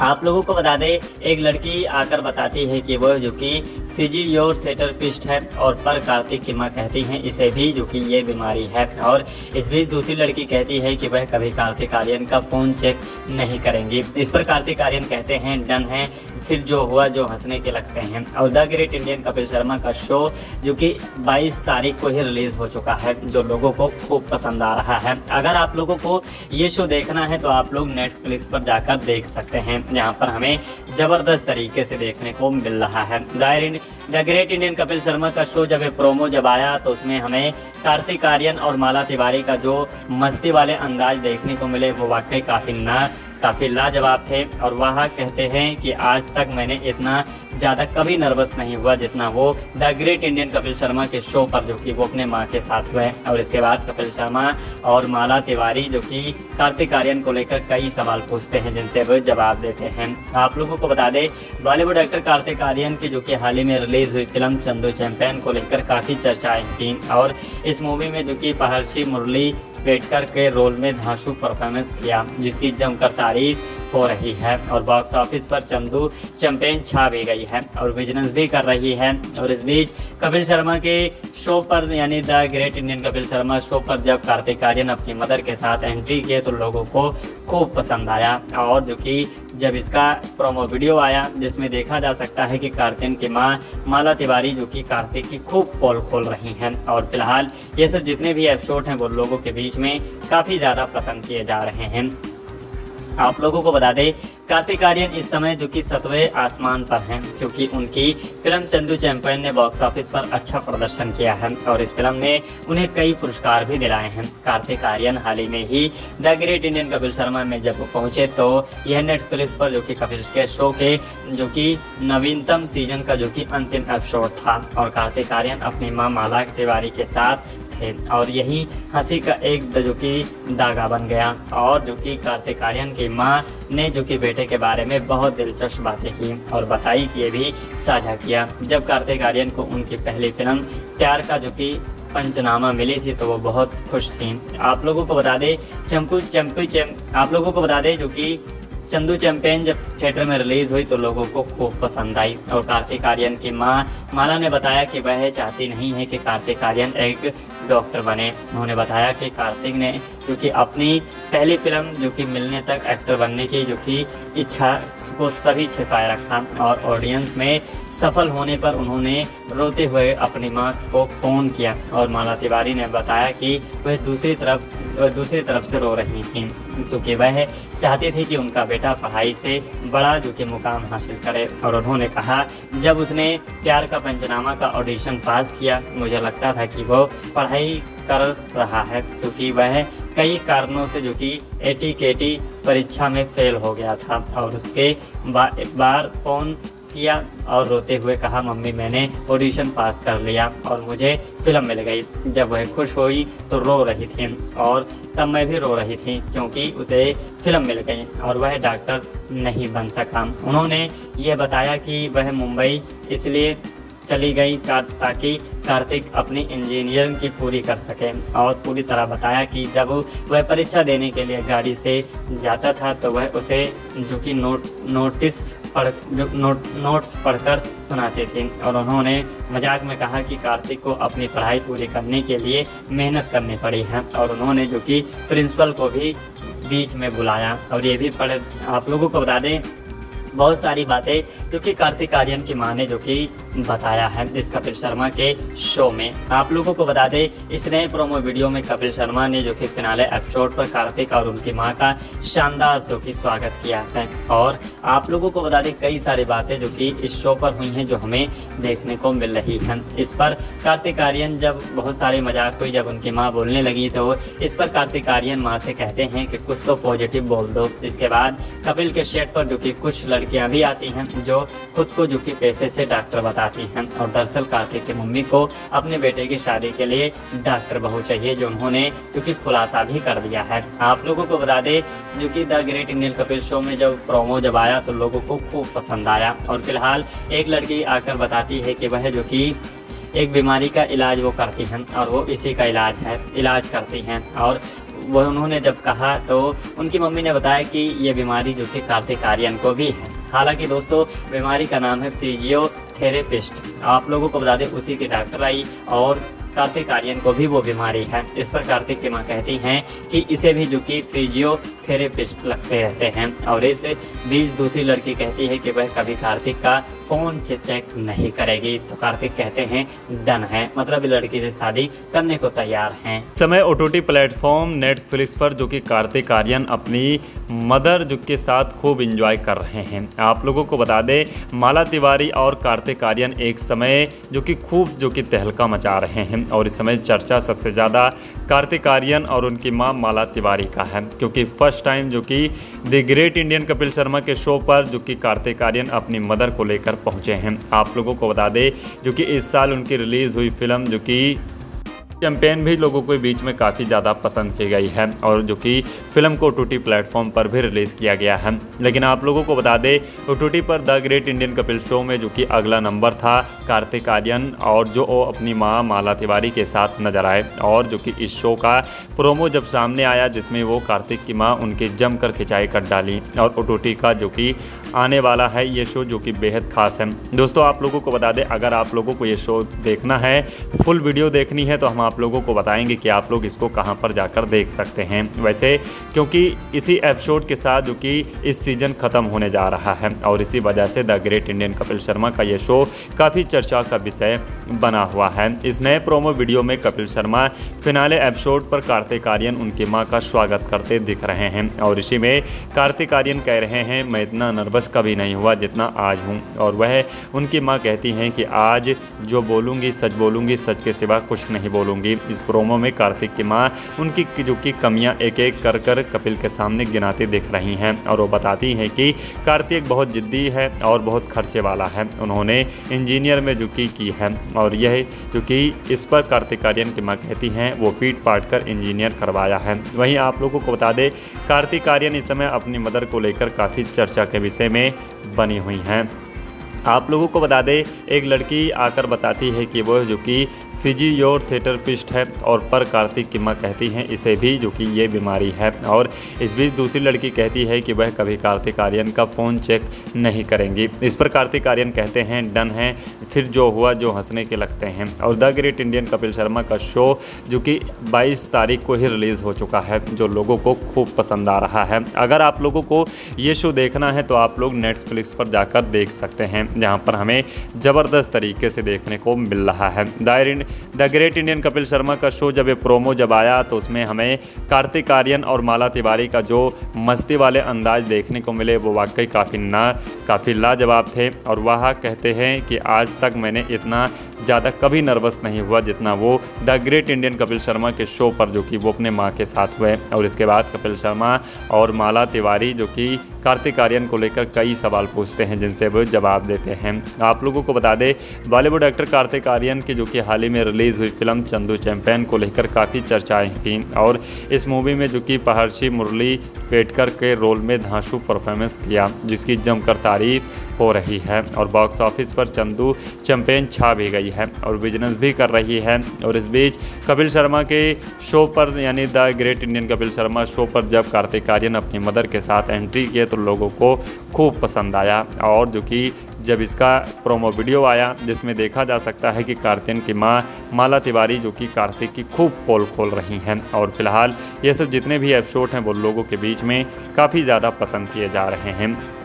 आप लोगों को बता दें, एक लड़की आकर बताती है कि वो जो कि फिजियोर थेटरपिस्ट है और पर कार्तिक की माँ कहती हैं, इसे भी जो कि ये बीमारी है। और इस बीच दूसरी लड़की कहती है कि वह कभी कार्तिक आर्यन का फ़ोन चेक नहीं करेंगी। इस पर कार्तिक आर्यन कहते हैं, डन है, फिर जो हुआ, जो हंसने के लगते हैं। और the great Indian Kapil Sharma का शो, जो कि 22 तारीख को ही रिलीज़ हो चुका है, जो लोगों को खूब पसंद आ रहा है। अगर आप लोगों को ये शो देखना है तो आप लोग नेटफ्लिक्स पर जाकर देख सकते हैं। जहाँ पर हमें ज़बरदस्त तरीके से देखने को मिल रहा है। The great Indian Kapil Sharma का शो जब प्रोमो जब आया तो उसमें हमें कार्तिक आर्यन और माला तिवारी का जो मस्ती वाले अंदाज देखने को मिले, वो वाकई काफ़ी न काफ़ी लाजवाब थे और वह कहते हैं कि आज तक मैंने इतना ज़्यादा कभी नर्वस नहीं हुआ जितना वो the great Indian Kapil Sharma के शो पर जो कि वो अपने माँ के साथ हुए और इसके बाद कपिल शर्मा और माला तिवारी जो कि कार्तिक आर्यन को लेकर कई सवाल पूछते हैं, जिनसे वो जवाब देते हैं। आप लोगों को बता दें, बॉलीवुड एक्टर कार्तिक आर्यन की जो कि हाल ही में रिलीज़ हुई फ़िल्म चंदू चैंपियन को लेकर काफ़ी चर्चाएँ थी। और इस मूवी में जो कि पहर्षि मुरली पेटकर के रोल में धांसू परफॉर्मेंस किया जिसकी जमकर तारीफ़ हो रही है और बॉक्स ऑफ़िस पर चंदू चैंपियन छा भी गई है और बिज़नेस भी कर रही है और इस बीच कपिल शर्मा के शो पर, यानी the great Indian Kapil Sharma show पर जब कार्तिक आर्यन अपनी मदर के साथ एंट्री किए तो लोगों को खूब पसंद आया और जो कि जब इसका प्रोमो वीडियो आया, जिसमें देखा जा सकता है कि कार्तिक की माँ माला तिवारी जो कि कार्तिक की खूब पोल खोल रही हैं और फ़िलहाल ये सब जितने भी एपिसोड हैं वो लोगों के बीच में काफ़ी ज़्यादा पसंद किए जा रहे हैं। आप लोगों को बता दें, कार्तिक आर्यन इस समय जो कि सतवें आसमान पर हैं, क्योंकि उनकी फ़िल्म चंदू चैंपियन ने बॉक्स ऑफ़िस पर अच्छा प्रदर्शन किया है और इस फ़िल्म ने उन्हें कई पुरस्कार भी दिलाए हैं। कार्तिक आर्यन हाल ही में ही the great Indian Kapil Sharma में जब पहुँचे तो यह नेटफ्लिक्स पर जो कि कपिल के शो के, जो कि नवीनतम सीज़न का जो कि अंतिम एपिसोड था। और कार्तिक आर्यन अपनी माँ माला तिवारी के साथ थे और यही हँसी का एक जो कि दागा बन गया। और जो कि कार्तिक आर्यन की माँ ने जो कि बेटे के बारे में बहुत दिलचस्प बातें की और बताई कि भी साझा किया। जब कार्तिक आर्यन को उनकी पहली फ़िल्म प्यार का जो कि पंचनामा मिली थी तो वो बहुत खुश थी। आप लोगों को बता दें, चंपू चंपू चम आप लोगों को बता दें, जो कि चंदू चैंपियन जब थिएटर में रिलीज़ हुई तो लोगों को खूब पसंद आई। और कार्तिक आर्यन की माँ माला ने बताया कि वह चाहती नहीं है कि कार्तिक आर्यन एक डॉक्टर बने। उन्होंने बताया कि कार्तिक ने, जो कि अपनी पहली फ़िल्म जो कि मिलने तक एक्टर बनने की जो कि इच्छा को सभी छिपाए रखा और ऑडियंस में सफल होने पर उन्होंने रोते हुए अपनी माँ को फ़ोन किया और माला तिवारी ने बताया कि वह दूसरी तरफ़ दूसरी तरफ़ से रो रही थी। क्योंकि वह चाहती थी कि उनका बेटा पढ़ाई से बड़ा जो कि मुकाम हासिल करे। और उन्होंने कहा जब उसने प्यार का पंचनामा का ऑडिशन पास किया मुझे लगता था कि वो पढ़ाई कर रहा है क्योंकि वह कई कारणों से जो कि एटी परीक्षा में फेल हो गया था। और उसके बा, बार फ़ोन किया और रोते हुए कहा, मम्मी, मैंने ऑडिशन पास कर लिया और मुझे फ़िल्म मिल गई। जब वह खुश हुई तो रो रही थी और तब मैं भी रो रही थी क्योंकि उसे फ़िल्म मिल गई और वह डॉक्टर नहीं बन सका। उन्होंने ये बताया कि वह मुंबई इसलिए चली गई ताकि कार्तिक अपनी इंजीनियरिंग की पूरी कर सके और पूरी तरह बताया कि जब वह परीक्षा देने के लिए गाड़ी से जाता था तो वह उसे जो कि नोट नोटिस पढ़, नोट, नोट्स पढ़कर सुनाते थे और उन्होंने मज़ाक में कहा कि कार्तिक को अपनी पढ़ाई पूरी करने के लिए मेहनत करनी पड़ी है और उन्होंने जो कि प्रिंसिपल को भी बीच में बुलाया। और ये भी पढ़, आप लोगों को बता दें, बहुत सारी बातें, क्योंकि कार्तिक आर्यन की माँ ने जो कि बताया है इस कपिल शर्मा के शो में। आप लोगों को बता दें, इस नए प्रोमो वीडियो में कपिल शर्मा ने जो कि फिनाले एपिसोड पर कार्तिक और उनकी माँ का शानदार जो कि स्वागत किया है। और आप लोगों को बता दें, कई सारी बातें जो कि इस शो पर हुई हैं जो हमें देखने को मिल रही हैं। इस पर कार्तिक आर्यन जब बहुत सारे मज़ाक हुई, जब उनकी माँ बोलने लगी तो इस पर कार्तिक आर्यन माँ से कहते हैं कि कुछ तो पॉजिटिव बोल दो। इसके बाद कपिल के शेट पर जो कि कुछ लड़कियाँ भी आती हैं, जो खुद को जो कि पैसे से डॉक्टर बता बताती हैं और दरअसल कार्तिक की मम्मी को अपने बेटे की शादी के लिए डॉक्टर बहू चाहिए जो उन्होंने क्योंकि खुलासा भी कर दिया है। आप लोगों को बता दें, जो कि the great Indian Kapil show में जब प्रोमो जब आया तो लोगों को खूब पसंद आया और फ़िलहाल एक लड़की आकर बताती है कि वह जो कि एक बीमारी का इलाज वो करती हैं और वो इसी का इलाज है, इलाज करती हैं और वह उन्होंने जब कहा तो उनकी मम्मी ने बताया कि ये बीमारी जो कि कार्तिक आर्यन को भी है। हालाँकि दोस्तों, बीमारी का नाम है फिजियो थेरेपिस्ट। आप लोगों को बता दे, उसी की डॉक्टर आई और कार्तिक आर्यन को भी वो बीमारी है। इस पर कार्तिक की माँ कहती हैं कि इसे भी जो कि फिजियोथेरेपिस्ट लगते रहते हैं। और इस बीच दूसरी लड़की कहती है कि वह कभी कार्तिक का फ़ोन से चेक नहीं करेगी। तो कार्तिक कहते हैं, डन है। मतलब लड़की से शादी करने को तैयार हैं। समय ओटीटी प्लेटफॉर्म नेटफ्लिक्स पर, जो कि कार्तिक आर्यन अपनी मदर जो के साथ खूब इंजॉय कर रहे हैं। आप लोगों को बता दें, माला तिवारी और कार्तिक आर्यन एक समय जो कि खूब जो कि तहलका मचा रहे हैं। और इस समय चर्चा सबसे ज़्यादा कार्तिक आर्यन और उनकी माँ माला तिवारी का है, क्योंकि फ़र्स्ट टाइम जो कि the great Indian Kapil Sharma के शो पर, जो कि कार्तिक आर्यन अपनी मदर को लेकर पहुँचे हैं। आप लोगों को बता दें, जो कि इस साल उनकी रिलीज़ हुई फ़िल्म, जो कि चैंपियन भी लोगों के बीच में काफ़ी ज़्यादा पसंद की गई है और जो कि फ़िल्म को टूटी प्लेटफॉर्म पर भी रिलीज़ किया गया है। लेकिन आप लोगों को बता दें टूटी पर the great Indian Kapil show में जो कि अगला नंबर था, कार्तिक आर्यन और जो वो अपनी माँ माला तिवारी के साथ नज़र आए और जो कि इस शो का प्रोमो जब सामने आया, जिसमें वो कार्तिक की माँ उनके जमकर खिंचाई कर डाली और ओटोटी का जो कि आने वाला है, ये शो जो कि बेहद खास है। दोस्तों, आप लोगों को बता दें, अगर आप लोगों को ये शो देखना है, फुल वीडियो देखनी है तो हम आप लोगों को बताएँगे कि आप लोग इसको कहाँ पर जाकर देख सकते हैं। वैसे, क्योंकि इसी एपिसोड के साथ जो कि इस सीज़न ख़त्म होने जा रहा है, और इसी वजह से the great Indian Kapil Sharma का ये शो काफ़ी चर्चा का विषय बना हुआ है। इस नए प्रोमो वीडियो में कपिल शर्मा फिनाले एपिसोड पर कार्तिक आर्यन, उनकी माँ का स्वागत करते दिख रहे हैं, और इसी में कार्तिक आर्यन कह रहे हैं, मैं इतना नर्वस कभी नहीं हुआ जितना आज हूँ। और वह उनकी माँ कहती हैं कि, आज जो बोलूँगी, सच बोलूँगी, सच के सिवा कुछ नहीं बोलूँगी। इस प्रोमो में कार्तिक की माँ, उनकी जो कि कमियाँ एक एक कर कर कपिल के सामने गिनाती दिख रही हैं और वो बताती हैं कि कार्तिक बहुत जिद्दी है और बहुत खर्चे वाला है। उन्होंने इंजीनियर में जो की की है और यह जो कि इस पर कार्तिक आर्यन की माँ कहती हैं, वो पीट पाट कर इंजीनियर करवाया है। वहीं आप लोगों को बता दें, कार्तिक आर्यन इस समय अपनी मदर को लेकर काफ़ी चर्चा के विषय में बनी हुई हैं। आप लोगों को बता दें, एक लड़की आकर बताती है कि वह जो कि फिजियोथेरेपिस्ट है और पर कार्तिक की माँ कहती हैं इसे भी, जो कि ये बीमारी है। और इस बीच दूसरी लड़की कहती है कि वह कभी कार्तिक आर्यन का फ़ोन चेक नहीं करेंगी। इस पर कार्तिक आर्यन कहते हैं, डन है, फिर जो हुआ, जो हंसने के लगते हैं। और the great Indian Kapil Sharma का शो, जो कि 22 तारीख को ही रिलीज़ हो चुका है, जो लोगों को खूब पसंद आ रहा है। अगर आप लोगों को ये शो देखना है तो आप लोग नेटफ्लिक्स पर जाकर देख सकते हैं, जहाँ पर हमें ज़बरदस्त तरीके से देखने को मिल रहा है। दायरिन the great Indian Kapil Sharma का शो जब ये प्रोमो जब आया तो उसमें हमें कार्तिक आर्यन और माला तिवारी का जो मस्ती वाले अंदाज देखने को मिले, वो वाकई काफ़ी ना, काफ़ी लाजवाब थे। और वह कहते हैं कि आज तक मैंने इतना ज़्यादा कभी नर्वस नहीं हुआ जितना वो the great Indian Kapil Sharma के शो पर, जो कि वो अपने माँ के साथ हुए। और इसके बाद कपिल शर्मा और माला तिवारी, जो कि कार्तिक आर्यन को लेकर कई सवाल पूछते हैं, जिनसे वो जवाब देते हैं। आप लोगों को बता दें, बॉलीवुड एक्टर कार्तिक आर्यन की, जो कि हाल ही में रिलीज़ हुई फ़िल्म चंदू चैंपियन, को लेकर काफ़ी चर्चाएँ थी। और इस मूवी में, जो कि पहर्षि मुरली पेटकर के रोल में धांसू परफॉर्मेंस किया, जिसकी जमकर तारीफ़ हो रही है और बॉक्स ऑफ़िस पर चंदू चैंपेन छा भी गई है और बिज़नेस भी कर रही है और इस बीच कपिल शर्मा के शो पर, यानी the great Indian Kapil Sharma show पर जब कार्तिक आर्यन अपनी मदर के साथ एंट्री किए तो लोगों को खूब पसंद आया और जो कि जब इसका प्रोमो वीडियो आया, जिसमें देखा जा सकता है कि कार्तिक की माँ माला तिवारी जो कि कार्तिक की खूब पोल खोल रही हैं और फ़िलहाल ये सब जितने भी एपिसोड हैं वो लोगों के बीच में काफ़ी ज़्यादा पसंद किए जा रहे हैं।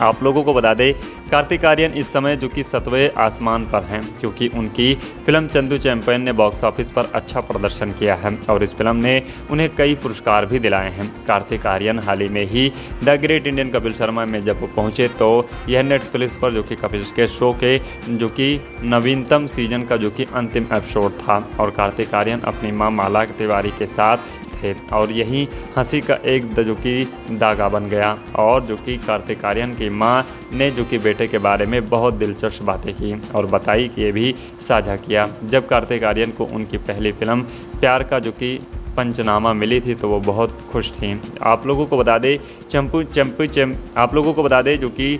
आप लोगों को बता दें, कार्तिक आर्यन इस समय जो कि सतवें आसमान पर हैं, क्योंकि उनकी फ़िल्म चंदू चैंपियन ने बॉक्स ऑफ़िस पर अच्छा प्रदर्शन किया है और इस फ़िल्म ने उन्हें कई पुरस्कार भी दिलाए हैं। कार्तिक आर्यन हाल ही में ही the great Indian Kapil Sharma में जब पहुँचे तो यह नेटफ्लिक्स पर जो कि कपिल के शो के जो कि नवीनतम सीज़न का जो कि अंतिम एपिसोड था और कार्तिक आर्यन अपनी माँ माला तिवारी के साथ थे और यही हँसी का एक जो कि दागा बन गया। और जो कि कार्तिक आर्यन की माँ ने जो कि बेटे के बारे में बहुत दिलचस्प बातें की और बताई कि ये भी साझा किया। जब कार्तिक आर्यन को उनकी पहली फ़िल्म प्यार का जो कि पंचनामा मिली थी तो वो बहुत खुश थी। आप लोगों को बता दें, चंपू चंपू चम आप लोगों को बता दें जो कि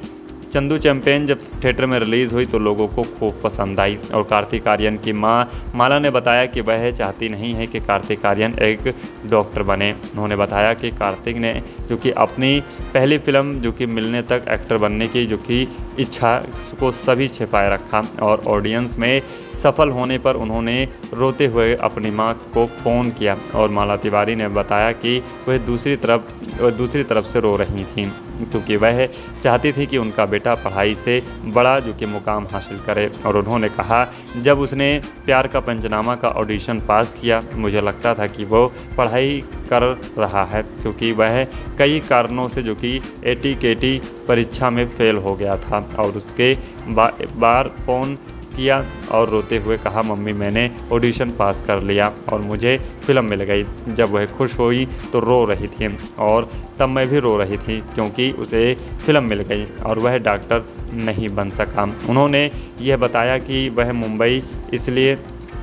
चंदू चैंपेन जब थिएटर में रिलीज़ हुई तो लोगों को खूब पसंद आई और कार्तिक आर्यन की माँ माला ने बताया कि वह चाहती नहीं है कि कार्तिक आर्यन एक डॉक्टर बने। उन्होंने बताया कि कार्तिक ने जो कि अपनी पहली फ़िल्म जो कि मिलने तक एक्टर बनने की जो कि इच्छा को सभी छिपाए रखा और ऑडियंस में सफल होने पर उन्होंने रोते हुए अपनी माँ को फ़ोन किया और माला तिवारी ने बताया कि वह दूसरी तरफ़ दूसरी तरफ़ से रो रही थीं। क्योंकि वह चाहती थी कि उनका बेटा पढ़ाई से बड़ा जो कि मुकाम हासिल करे। और उन्होंने कहा जब उसने प्यार का पंचनामा का ऑडिशन पास किया मुझे लगता था कि वो पढ़ाई कर रहा है क्योंकि वह कई कारणों से जो कि एटी परीक्षा में फेल हो गया था। और उसके बा, बार फ़ोन किया और रोते हुए कहा, मम्मी, मैंने ऑडिशन पास कर लिया और मुझे फ़िल्म मिल गई। जब वह खुश हुई तो रो रही थी और तब मैं भी रो रही थी क्योंकि उसे फ़िल्म मिल गई और वह डॉक्टर नहीं बन सका। उन्होंने यह बताया कि वह मुंबई इसलिए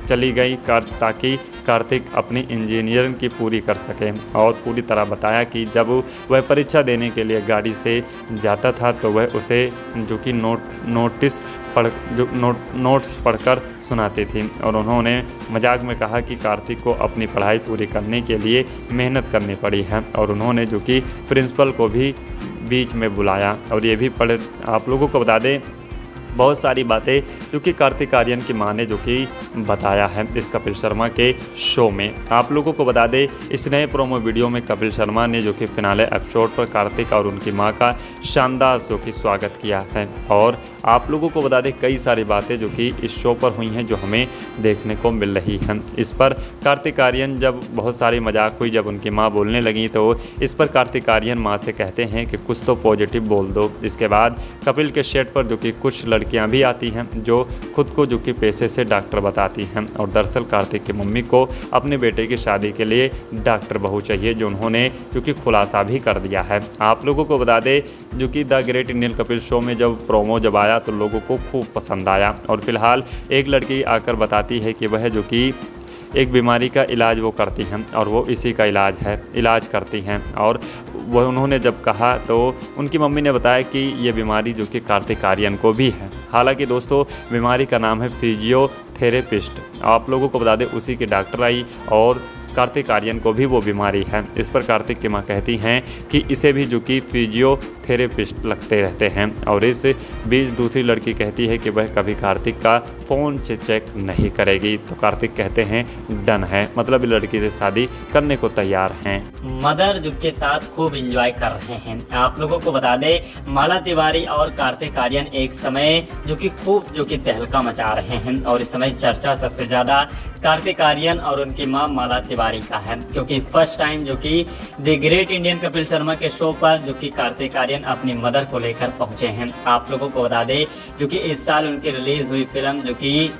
चली गई कर, ताकि कार्तिक अपनी इंजीनियरिंग की पूरी कर सके और पूरी तरह बताया कि जब वह परीक्षा देने के लिए गाड़ी से जाता था तो वह उसे जो कि नोट नोटिस पढ़ जो नोट, नोट्स पढ़कर सुनाती थी और उन्होंने मज़ाक में कहा कि कार्तिक को अपनी पढ़ाई पूरी करने के लिए मेहनत करनी पड़ी है और उन्होंने जो कि प्रिंसिपल को भी बीच में बुलाया और ये भी पढ़, आप लोगों को बता दें, बहुत सारी बातें जो कि कार्तिक आर्यन की माँ ने जो कि बताया है इस कपिल शर्मा के शो में। आप लोगों को बता दें, इस नए प्रोमो वीडियो में कपिल शर्मा ने जो कि फिनाले एपिसोड पर कार्तिक और उनकी माँ का शानदार जो कि स्वागत किया है। और आप लोगों को बता दें, कई सारी बातें जो कि इस शो पर हुई हैं जो हमें देखने को मिल रही हैं। इस पर कार्तिक आर्यन जब बहुत सारी मज़ाक हुई, जब उनकी माँ बोलने लगी तो इस पर कार्तिक आर्यन माँ से कहते हैं कि कुछ तो पॉजिटिव बोल दो। इसके बाद कपिल के शेड पर जो कि कुछ लड़कियाँ भी आती हैं, जो खुद को जो कि पेशे से डॉक्टर बताती हैं और दरअसल कार्तिक की मम्मी को अपने बेटे की शादी के लिए डॉक्टर बहू चाहिए, जो उन्होंने जो कि खुलासा भी कर दिया है। आप लोगों को बता दें जो कि the great Indian Kapil show में जब प्रोमो जब आया तो लोगों को खूब पसंद आया और फ़िलहाल एक लड़की आकर बताती है कि वह जो कि एक बीमारी का इलाज वो करती हैं और वो इसी का इलाज है, इलाज करती हैं। और वह उन्होंने जब कहा तो उनकी मम्मी ने बताया कि ये बीमारी जो कि कार्तिक आर्यन को भी है। हालाँकि दोस्तों, बीमारी का नाम है फिजियोथेरेपिस्ट। आप लोगों को बता दें, उसी के डॉक्टर आई और कार्तिक आर्यन को भी वो बीमारी है। इस पर कार्तिक की माँ कहती हैं कि इसे भी जो कि फिजियोथेरेपिस्ट लगते रहते हैं और इस बीच दूसरी लड़की कहती है कि वह कभी कार्तिक का फ़ोन से चेक नहीं करेगी। तो कार्तिक कहते हैं, डन है। मतलब लड़की से शादी करने को तैयार हैं। मदर जो के साथ खूब एंजॉय कर रहे हैं। आप लोगों को बता दें, माला तिवारी और कार्तिक आर्यन एक समय जो कि खूब जो कि तहलका मचा रहे हैं और इस समय चर्चा सबसे ज़्यादा कार्तिक आर्यन और उनकी माँ माला तिवारी का है, क्योंकि फ़र्स्ट टाइम जो कि the great Indian Kapil Sharma के शो पर जो कि कार्तिक आर्यन अपनी मदर को लेकर पहुँचे हैं। आप लोगों को बता दें जो कि इस साल उनकी रिलीज़ हुई फ़िल्म जो कि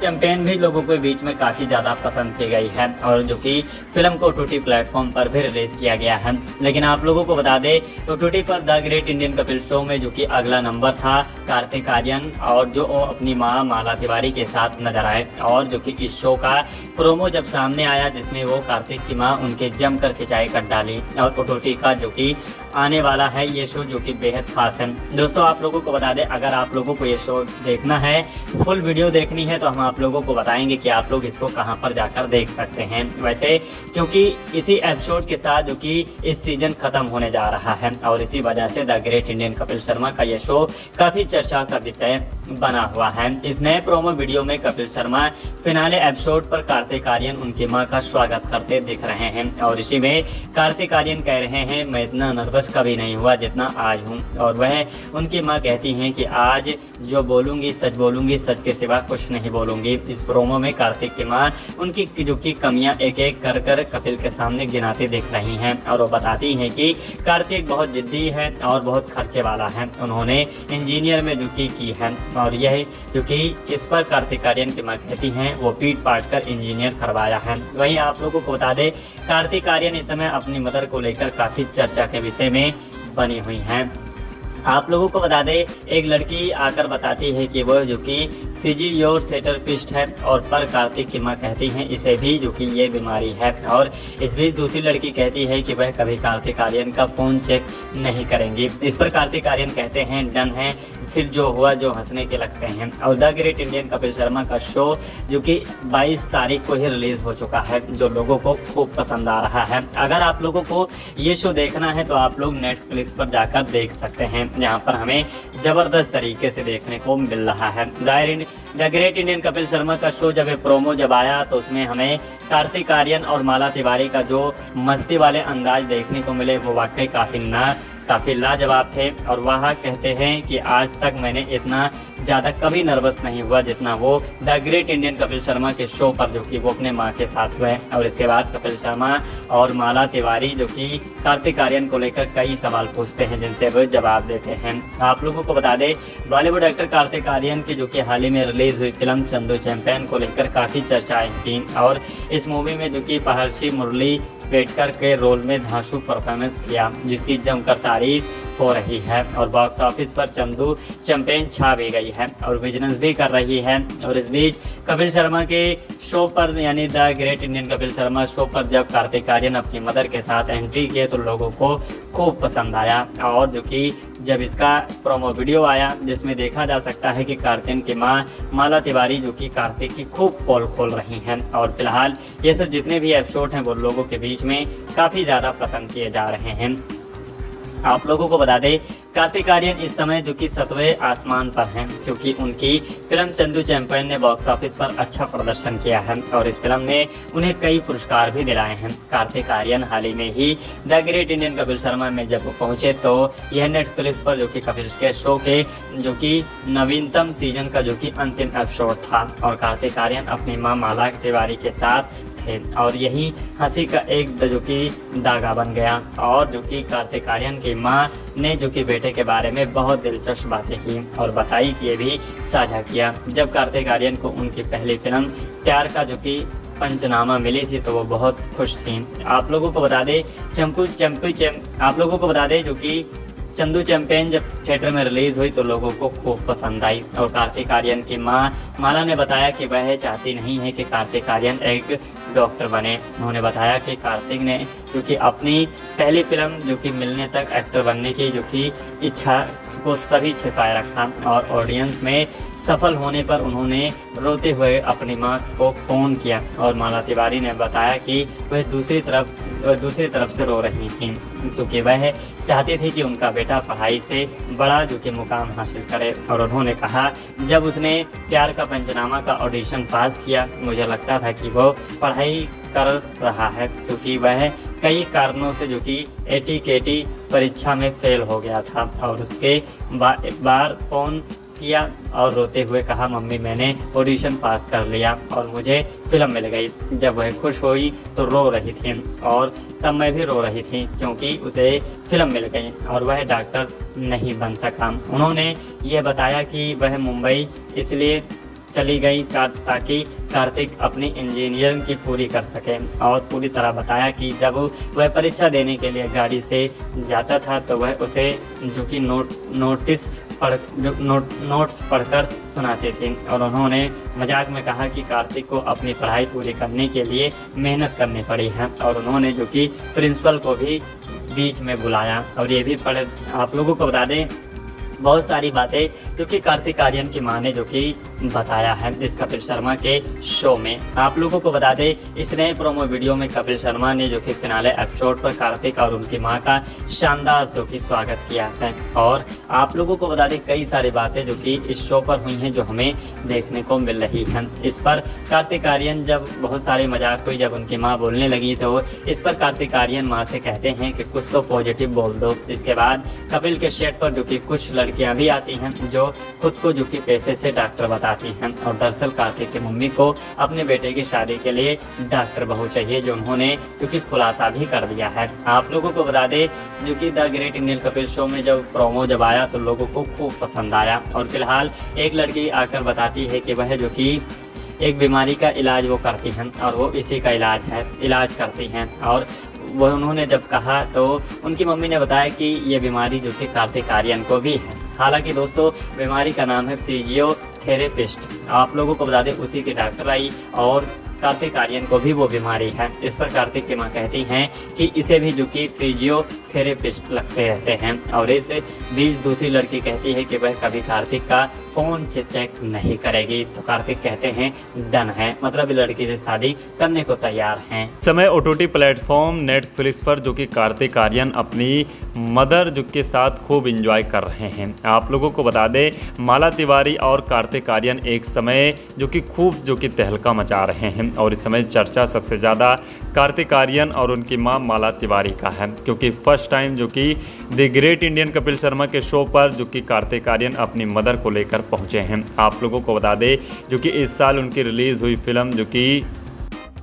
कैंपेन भी लोगों के बीच में काफ़ी ज़्यादा पसंद की गई है और जो कि फ़िल्म को टूटी प्लेटफॉर्म पर भी रिलीज़ किया गया है। लेकिन आप लोगों को बता दें तो टूटी पर the great Indian Kapil show में जो कि अगला नंबर था, कार्तिक आर्यन और जो अपनी माँ माला तिवारी के साथ नज़र आए और जो कि इस शो का प्रोमो जब सामने आया, जिसमें वो कार्तिक की माँ उनके जमकर खिंचाई कर डाली और ओटोटी का जो कि आने वाला है ये शो जो कि बेहद खास है। दोस्तों, आप लोगों को बता दें, अगर आप लोगों को ये शो देखना है फुल वीडियो देखनी है तो हम आप लोगों को बताएँगे कि आप लोग इसको कहाँ पर जाकर देख सकते हैं। वैसे, क्योंकि इसी एपिसोड के साथ जो कि इस सीज़न खत्म होने जा रहा है, और इसी वजह से the great Indian Kapil Sharma का ये शो काफ़ी चर्चा का विषय बना हुआ है। इस नए प्रोमो वीडियो में कपिल शर्मा फिनाले एपिसोड पर कार्तिक आर्यन, उनकी माँ का स्वागत करते दिख रहे हैं, और इसी में कार्तिक आर्यन कह रहे हैं, मैं इतना नर्वस कभी नहीं हुआ जितना आज हूँ। और वह उनकी माँ कहती हैं कि आज जो बोलूँगी, सच बोलूँगी, सच के सिवा कुछ नहीं बोलूँगी। इस प्रोमो में कार्तिक की माँ उनकी जो की कमियाँ एक एक कर कर कपिल के सामने गिनाती दिख रही हैं और वो बताती हैं कि कार्तिक बहुत जिद्दी है और बहुत खर्चे वाला है। उन्होंने इंजीनियर में जो की है और यह जो कि इस पर कार्तिक आर्यन की माँ कहती हैं, वो पीट पाट कर इंजीनियर करवाया है। वहीं आप लोगों को बता दें, कार्तिक आर्यन इस समय अपनी मदर को लेकर काफ़ी चर्चा के विषय में बनी हुई हैं। आप लोगों को बता दें, एक लड़की आकर बताती है कि वो जो कि फिजियोथेरेपिस्ट है और पर कार्तिक की माँ कहती हैं, इसे भी जो कि ये बीमारी है। और इस बीच दूसरी लड़की कहती है कि वह कभी कार्तिक आर्यन का फ़ोन चेक नहीं करेंगी। इस पर कार्तिक आर्यन कहते हैं, डन है। फिर जो हुआ, जो हंसने के लगते हैं। और the great Indian Kapil Sharma का शो, जो कि 22 तारीख को ही रिलीज़ हो चुका है, जो लोगों को खूब पसंद आ रहा है। अगर आप लोगों को ये शो देखना है तो आप लोग नेटफ्लिक्स पर जाकर देख सकते हैं। जहाँ पर हमें ज़बरदस्त तरीके से देखने को मिल रहा है। The great Indian Kapil Sharma का शो जब प्रोमो जब आया तो उसमें हमें कार्तिक आर्यन और माला तिवारी का जो मस्ती वाले अंदाज देखने को मिले, वो वाकई काफ़ी ना काफ़ी लाजवाब थे और वह कहते हैं कि आज तक मैंने इतना ज़्यादा कभी नर्वस नहीं हुआ जितना वो the great Indian Kapil Sharma के शो पर, जो कि वो अपने माँ के साथ हुए। और इसके बाद कपिल शर्मा और माला तिवारी, जो कि कार्तिक आर्यन को लेकर कई सवाल पूछते हैं, जिनसे वो जवाब देते हैं। आप लोगों को बता दें, बॉलीवुड एक्टर कार्तिक आर्यन की, जो कि हाल ही में रिलीज़ हुई फ़िल्म चंदू चैंपियन, को लेकर काफ़ी चर्चाएँ थी और इस मूवी में, जो कि पहर्षि मुरली पेटकर के रोल में धांसू परफॉर्मेंस किया जिसकी जमकर तारीफ़ हो रही है और बॉक्स ऑफ़िस पर चंदू चैंपियन छा भी गई है और बिज़नेस भी कर रही है और इस बीच कपिल शर्मा के शो पर, यानी the great Indian Kapil Sharma show पर जब कार्तिक आर्यन अपनी मदर के साथ एंट्री किए तो लोगों को खूब पसंद आया और जो कि जब इसका प्रोमो वीडियो आया, जिसमें देखा जा सकता है कि कार्तिक की माँ माला तिवारी जो कि कार्तिक की खूब पोल खोल रही हैं और फ़िलहाल ये सब जितने भी एपिसोड हैं वो लोगों के बीच में काफ़ी ज़्यादा पसंद किए जा रहे हैं। आप लोगों को बता दें कार्तिक आर्यन इस समय जो कि सतवें आसमान पर हैं, क्योंकि उनकी फ़िल्म चंदू चैंपियन ने बॉक्स ऑफ़िस पर अच्छा प्रदर्शन किया है और इस फ़िल्म ने उन्हें कई पुरस्कार भी दिलाए हैं। कार्तिक आर्यन हाल ही में ही the great Indian Kapil Sharma में जब पहुँचे तो यह नेटफ्लिक्स पर जो कि कपिल के शो के जो कि नवीनतम सीज़न का जो कि अंतिम एपिसोड था और कार्तिक आर्यन अपनी माँ माला तिवारी के साथ थे। और यही हँसी का एक जो कि दागा बन गया। और जो कि कार्तिक आर्यन की माँ ने जो कि बेटे के बारे में बहुत दिलचस्प बातें की और बताई कि ये भी साझा किया। जब कार्तिक आर्यन को उनकी पहली फ़िल्म प्यार का जो कि पंचनामा मिली थी तो वो बहुत खुश थी। आप लोगों को बता दें, चंपू चंपू चम आप लोगों को बता दें जो कि चंदू चैंपियन जब थिएटर में रिलीज़ हुई तो लोगों को खूब पसंद आई और कार्तिक आर्यन की माँ माला ने बताया कि वह चाहती नहीं है कि कार्तिक आर्यन एक डॉक्टर बने। उन्होंने बताया कि कार्तिक ने, जो क्योंकि अपनी पहली फ़िल्म, जो कि मिलने तक एक्टर बनने की, जो कि इच्छा को सभी छिपाए रखा और ऑडियंस में सफल होने पर उन्होंने रोते हुए अपनी माँ को फ़ोन किया। और माला तिवारी ने बताया कि वह दूसरी तरफ़ दूसरी तरफ़ से रो रही थी। क्योंकि वह चाहती थी कि उनका बेटा पढ़ाई से बड़ा जो कि मुकाम हासिल करे। और उन्होंने कहा जब उसने प्यार का पंचनामा का ऑडिशन पास किया मुझे लगता था कि वो पढ़ाई कर रहा है क्योंकि वह कई कारणों से जो कि एटी परीक्षा में फेल हो गया था। और उसके बा, बार फ़ोन किया और रोते हुए कहा, मम्मी, मैंने ऑडिशन पास कर लिया और मुझे फ़िल्म मिल गई। जब वह खुश हुई तो रो रही थी और तब मैं भी रो रही थी क्योंकि उसे फ़िल्म मिल गई और वह डॉक्टर नहीं बन सका। उन्होंने ये बताया कि वह मुंबई इसलिए चली गई ताकि कार्तिक अपनी इंजीनियरिंग की पूरी कर सके और पूरी तरह बताया कि जब वह परीक्षा देने के लिए गाड़ी से जाता था तो वह उसे जो कि नोट नोटिस पढ़, नोट, नोट्स पढ़कर सुनाते थे और उन्होंने मज़ाक में कहा कि कार्तिक को अपनी पढ़ाई पूरी करने के लिए मेहनत करनी पड़ी है और उन्होंने जो कि प्रिंसिपल को भी बीच में बुलाया और ये भी पढ़, आप लोगों को बता दें बहुत सारी बातें जो कि कार्तिक आर्यन की माँ ने जो कि बताया है इस कपिल शर्मा के शो में। आप लोगों को बता दें, इस नए प्रोमो वीडियो में कपिल शर्मा ने जो कि फिनाले एपिसोड पर कार्तिक और उनकी माँ का शानदार जो कि स्वागत किया है। और आप लोगों को बता दें, कई सारी बातें जो कि इस शो पर हुई हैं जो हमें देखने को मिल रही हैं। इस पर कार्तिक आर्यन जब बहुत सारी मज़ाक हुई, जब उनकी माँ बोलने लगी तो इस पर कार्तिक आर्यन माँ से कहते हैं कि कुछ तो पॉजिटिव बोल दो। इसके बाद कपिल के शेट पर जो कि कुछ लड़कियाँ भी आती हैं, जो खुद को जो कि पैसे से डॉक्टर बताती हैं और दरअसल कार्तिक की मम्मी को अपने बेटे की शादी के लिए डॉक्टर बहू चाहिए, जो उन्होंने क्योंकि खुलासा भी कर दिया है। आप लोगों को बता दें जो कि the great Indian Kapil show में जब प्रोमो जब आया तो लोगों को खूब पसंद आया। और फ़िलहाल एक लड़की आकर बताती है कि वह जो कि एक बीमारी का इलाज वो करती हैं और वो इसी का इलाज है, इलाज करती हैं। और वो उन्होंने जब कहा तो उनकी मम्मी ने बताया कि ये बीमारी जो कि कार्तिक आर्यन को भी है। हालाँकि दोस्तों, बीमारी का नाम है फिजियो थेरेपिस्ट आप लोगों को बता दें, उसी के डॉक्टर आई और कार्तिक आर्यन को भी वो बीमारी है। इस पर कार्तिक की माँ कहती हैं कि इसे भी जो कि फिजियोथेरेपिस्ट लगते रहते हैं और इस बीच दूसरी लड़की कहती है कि वह कभी कार्तिक का फ़ोन चेक नहीं करेगी। तो कार्तिक कहते हैं, डन है। मतलब लड़की से शादी करने को तैयार हैं। समय ओ प्लेटफॉर्म नेटफ्लिक्स पर, जो कि कार्तिक आर्यन अपनी मदर जो के साथ खूब इंजॉय कर रहे हैं। आप लोगों को बता दें, माला तिवारी और कार्तिक आर्यन एक समय जो कि खूब, जो कि तहलका मचा रहे हैं। और इस समय चर्चा सबसे ज़्यादा कार्तिक आर्यन और उनकी माँ माला तिवारी का है, क्योंकि फ़र्स्ट टाइम जो कि the great Indian Kapil Sharma के शो पर जो कि कार्तिक आर्यन अपनी मदर को लेकर पहुँचे हैं। आप लोगों को बता दें जो कि इस साल उनकी रिलीज़ हुई फ़िल्म जो कि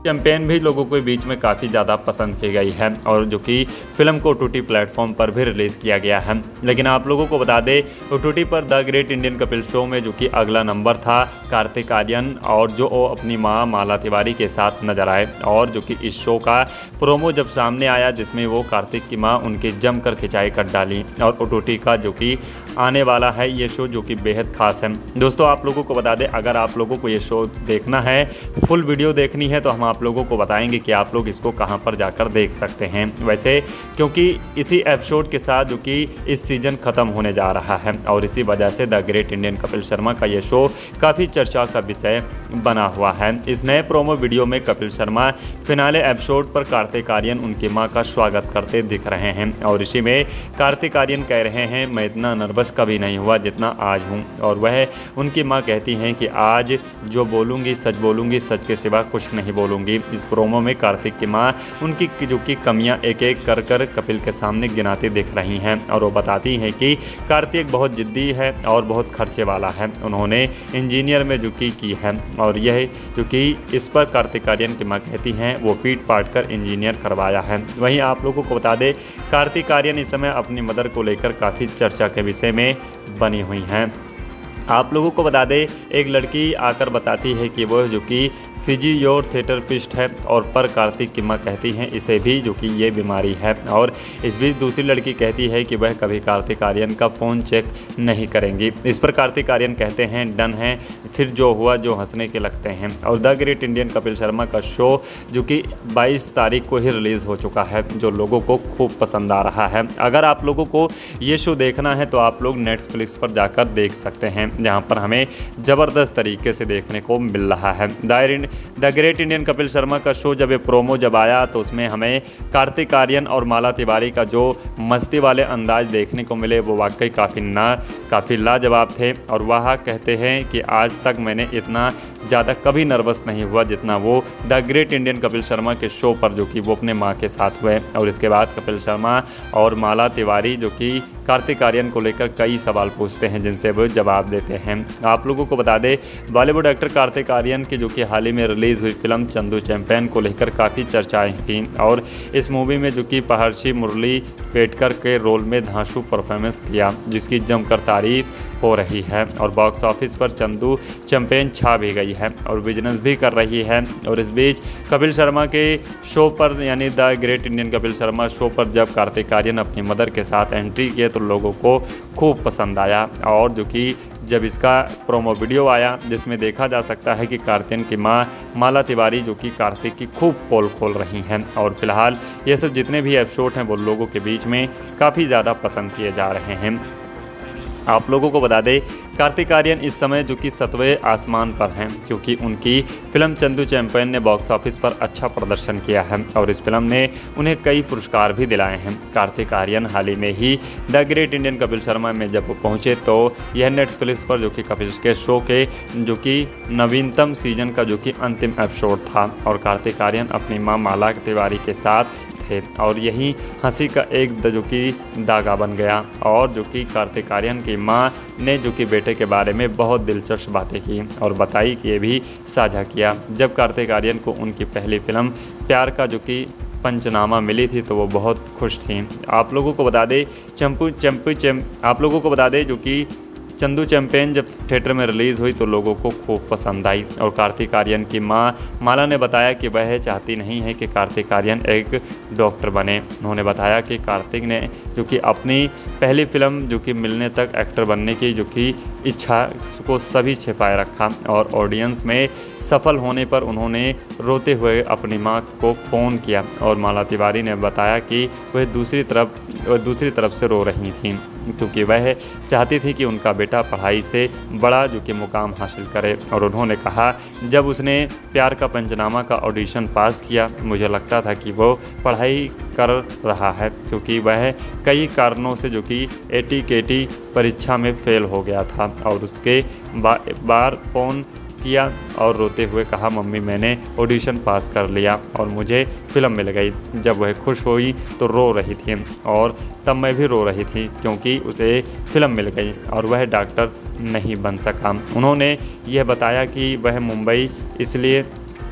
कैंपेन भी लोगों के बीच में काफ़ी ज़्यादा पसंद की गई है और जो कि फ़िल्म को ओ टूटी प्लेटफॉर्म पर भी रिलीज़ किया गया है। लेकिन आप लोगों को बता दें ओ टूटी पर the great Indian Kapil show में जो कि अगला नंबर था, कार्तिक आर्यन और जो वो अपनी माँ माला तिवारी के साथ नज़र आए और जो कि इस शो का प्रोमो जब सामने आया, जिसमें वो कार्तिक की माँ उनकी जमकर खिंचाई कर डाली और ओटोटी का जो कि आने वाला है, ये शो जो कि बेहद खास है। दोस्तों, आप लोगों को बता दें, अगर आप लोगों को ये शो देखना है, फुल वीडियो देखनी है तो हम आप लोगों को बताएँगे कि आप लोग इसको कहाँ पर जाकर देख सकते हैं। वैसे, क्योंकि इसी एपिसोड के साथ जो कि इस सीज़न ख़त्म होने जा रहा है और इसी वजह से the great Indian Kapil Sharma का ये शो काफ़ी चर्चा का विषय बना हुआ है। इस नए प्रोमो वीडियो में कपिल शर्मा फिनाले एपिसोड पर कार्तिक आर्यन, उनकी माँ का स्वागत करते दिख रहे हैं और इसी में कार्तिक आर्यन कह रहे हैं, मैं इतना नर्वस कभी नहीं हुआ जितना आज हूँ। और वह उनकी माँ कहती हैं कि, आज जो बोलूँगी, सच बोलूँगी, सच के सिवा कुछ नहीं बोलूँगी। इस प्रोमो में कार्तिक की माँ, उनकी जो कि कमियाँ एक एक कर कर कपिल के सामने गिनाती दिख रही हैं और वो बताती हैं कि कार्तिक बहुत ज़िद्दी है और बहुत खर्चे वाला है। उन्होंने इंजीनियर में जो की की है और यह जो कि इस पर कार्तिक आर्यन की माँ कहती हैं, वो पीट पाट कर इंजीनियर करवाया है। वहीं आप लोगों को बता दें कार्तिक आर्यन इस समय अपनी मदर को लेकर काफ़ी चर्चा के विषय में बनी हुई हैं। आप लोगों को बता दें, एक लड़की आकर बताती है कि वह जो कि फिजियोथेरेपिस्ट है और पर कार्तिक की माँ कहती हैं, इसे भी, जो कि ये बीमारी है। और इस बीच दूसरी लड़की कहती है कि वह कभी कार्तिक आर्यन का फ़ोन चेक नहीं करेंगी। इस पर कार्तिक आर्यन कहते हैं, डन है, फिर जो हुआ, जो हंसने के लगते हैं। और the great Indian Kapil Sharma का शो, जो कि 22 तारीख को ही रिलीज़ हो चुका है, जो लोगों को खूब पसंद आ रहा है। अगर आप लोगों को ये शो देखना है तो आप लोग नेटफ्लिक्स पर जाकर देख सकते हैं, जहाँ पर हमें ज़बरदस्त तरीके से देखने को मिल रहा है। दायरिन the great Indian Kapil Sharma का शो जब ये प्रोमो जब आया तो उसमें हमें कार्तिक आर्यन और माला तिवारी का जो मस्ती वाले अंदाज देखने को मिले, वो वाकई काफ़ी ना, काफ़ी लाजवाब थे। और वह कहते हैं कि आज तक मैंने इतना ज़्यादा कभी नर्वस नहीं हुआ जितना वो the great Indian Kapil Sharma के शो पर, जो कि वो अपने माँ के साथ हुए। और इसके बाद कपिल शर्मा और माला तिवारी, जो कि कार्तिक आर्यन को लेकर कई सवाल पूछते हैं, जिनसे वो जवाब देते हैं। आप लोगों को बता दें, बॉलीवुड एक्टर कार्तिक आर्यन की, जो कि हाल ही में रिलीज़ हुई फ़िल्म चंदू चैंपियन, को लेकर काफ़ी चर्चाएँ थीं। और इस मूवी में, जो कि पहर्षि मुरली पेटकर के रोल में धांसू परफॉर्मेंस किया, जिसकी जमकर तारीफ़ हो रही है और बॉक्स ऑफ़िस पर चंदू चैंपेन छा भी गई है और बिज़नेस भी कर रही है और इस बीच कपिल शर्मा के शो पर, यानी the great Indian Kapil Sharma show पर जब कार्तिक आर्यन अपनी मदर के साथ एंट्री किए तो लोगों को खूब पसंद आया और जो कि जब इसका प्रोमो वीडियो आया, जिसमें देखा जा सकता है कि कार्तिक की माँ माला तिवारी जो कि कार्तिक की खूब पोल खोल रही हैं और फ़िलहाल ये सब जितने भी एपिसोड हैं वो लोगों के बीच में काफ़ी ज़्यादा पसंद किए जा रहे हैं। आप लोगों को बता दें, कार्तिक आर्यन इस समय जो कि सतवें आसमान पर हैं, क्योंकि उनकी फ़िल्म चंदू चैंपियन ने बॉक्स ऑफ़िस पर अच्छा प्रदर्शन किया है और इस फ़िल्म ने उन्हें कई पुरस्कार भी दिलाए हैं। कार्तिक आर्यन हाल ही में ही the great Indian Kapil Sharma में जब पहुँचे तो यह नेटफ्लिक्स पर जो कि कपिल के शो के, जो कि नवीनतम सीज़न का जो कि अंतिम एपिसोड था और कार्तिक आर्यन अपनी माँ माला तिवारी के साथ थे और यही हँसी का एक जो कि दागा बन गया। और जो कि कार्तिक आर्यन की माँ ने जो कि बेटे के बारे में बहुत दिलचस्प बातें की और बताई कि ये भी साझा किया। जब कार्तिक आर्यन को उनकी पहली फ़िल्म प्यार का जो कि पंचनामा मिली थी तो वो बहुत खुश थी। आप लोगों को बता दें, चंपू चंपू चम आप लोगों को बता दें जो कि चंदू चैंपेन जब थिएटर में रिलीज़ हुई तो लोगों को खूब पसंद आई और कार्तिक आर्यन की माँ माला ने बताया कि वह चाहती नहीं है कि कार्तिक आर्यन एक डॉक्टर बने। उन्होंने बताया कि कार्तिक ने जो कि अपनी पहली फ़िल्म जो कि मिलने तक एक्टर बनने की जो कि इच्छा को सभी छिपाए रखा और ऑडियंस में सफल होने पर उन्होंने रोते हुए अपनी माँ को फ़ोन किया और माला तिवारी ने बताया कि वह दूसरी तरफ़, वह दूसरी तरफ़ से रो रही थीं, क्योंकि वह चाहती थी कि उनका बेटा पढ़ाई से बड़ा जो कि मुकाम हासिल करे। और उन्होंने कहा, जब उसने प्यार का पंचनामा का ऑडिशन पास किया, मुझे लगता था कि वो पढ़ाई कर रहा है, क्योंकि वह कई कारणों से जो कि एटी परीक्षा में फेल हो गया था। और उसके बार फ़ोन किया और रोते हुए कहा, मम्मी, मैंने ऑडिशन पास कर लिया और मुझे फ़िल्म मिल गई। जब वह खुश हुई तो रो रही थी और तब मैं भी रो रही थी क्योंकि उसे फ़िल्म मिल गई और वह डॉक्टर नहीं बन सका। उन्होंने यह बताया कि वह मुंबई इसलिए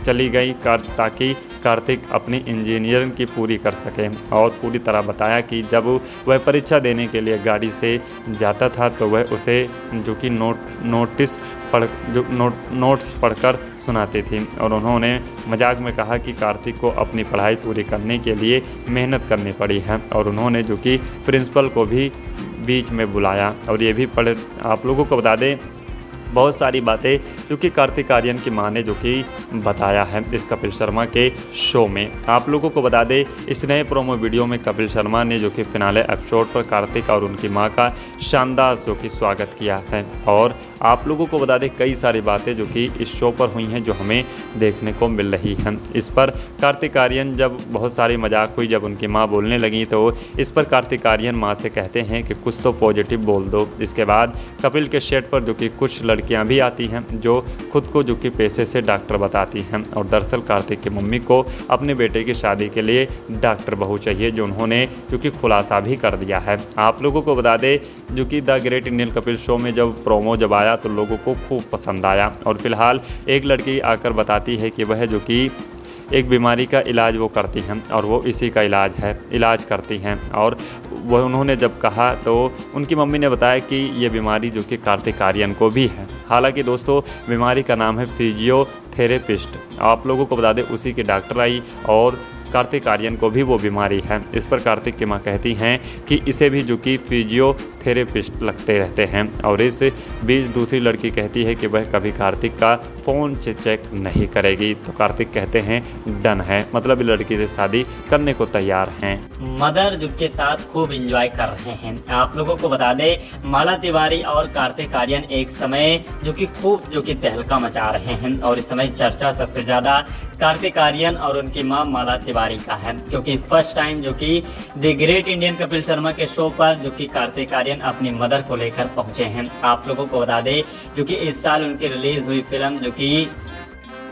चली गई कर ताकि कार्तिक अपनी इंजीनियरिंग की पूरी कर सके और पूरी तरह बताया कि जब वह परीक्षा देने के लिए गाड़ी से जाता था तो वह उसे जो कि नोट, नोटिस पढ़, जो नोट, नोट्स पढ़कर सुनाती थी और उन्होंने मज़ाक में कहा कि कार्तिक को अपनी पढ़ाई पूरी करने के लिए मेहनत करनी पड़ी है और उन्होंने जो कि प्रिंसिपल को भी बीच में बुलाया और ये भी पढ़, आप लोगों को बता दें, बहुत सारी बातें जो कि कार्तिक आर्यन की माँ ने जो कि बताया है इस कपिल शर्मा के शो में। आप लोगों को बता दें, इस नए प्रोमो वीडियो में कपिल शर्मा ने जो कि फिनाले एपिसोड पर कार्तिक और उनकी माँ का शानदार जो कि स्वागत किया है और आप लोगों को बता दें कई सारी बातें जो कि इस शो पर हुई हैं जो हमें देखने को मिल रही हैं। इस पर कार्तिक आर्यन जब बहुत सारी मज़ाक हुई, जब उनकी माँ बोलने लगी तो इस पर कार्तिक आर्यन माँ से कहते हैं कि कुछ तो पॉजिटिव बोल दो। इसके बाद कपिल के शेड पर जो कि कुछ लड़कियाँ भी आती हैं, जो खुद को जो कि पेशे से डॉक्टर बताती हैं और दरअसल कार्तिक की मम्मी को अपने बेटे की शादी के लिए डॉक्टर बहू चाहिए, जो उन्होंने जो कि खुलासा भी कर दिया है। आप लोगों को बता दें जो कि the great Indian Kapil show में जब प्रोमो जब आया तो लोगों को खूब पसंद आया। और फ़िलहाल एक लड़की आकर बताती है कि वह जो कि एक बीमारी का इलाज वो करती हैं और वो इसी का इलाज है, इलाज करती हैं। और वह उन्होंने जब कहा तो उनकी मम्मी ने बताया कि ये बीमारी जो कि कार्तिक आर्यन को भी है। हालाँकि दोस्तों, बीमारी का नाम है फिजियोथेरेपिस्ट। आप लोगों को बता दें, उसी की डॉक्टर आई और कार्तिक आर्यन को भी वो बीमारी है। इस पर कार्तिक की माँ कहती हैं कि इसे भी जो कि फिजियोथेरेपिस्ट लगते रहते हैं और इस बीच दूसरी लड़की कहती है कि वह कभी कार्तिक का फ़ोन से चेक नहीं करेगी। तो कार्तिक कहते हैं, डन है। मतलब लड़की से शादी करने को तैयार हैं। मदर जो के साथ खूब इंजॉय कर रहे हैं। आप लोगों को बता दें, माला तिवारी और कार्तिक आर्यन एक समय जो कि खूब जो कि तहलका मचा रहे हैं और इस समय चर्चा सबसे ज़्यादा कार्तिक आर्यन और उनकी माँ माला तिवारी का है, क्योंकि फ़र्स्ट टाइम जो कि the great Indian Kapil Sharma के शो पर जो कि कार्तिक आर्यन अपनी मदर को लेकर पहुँचे हैं। आप लोगों को बता दें, जो कि इस साल उनकी रिलीज़ हुई फ़िल्म जो कि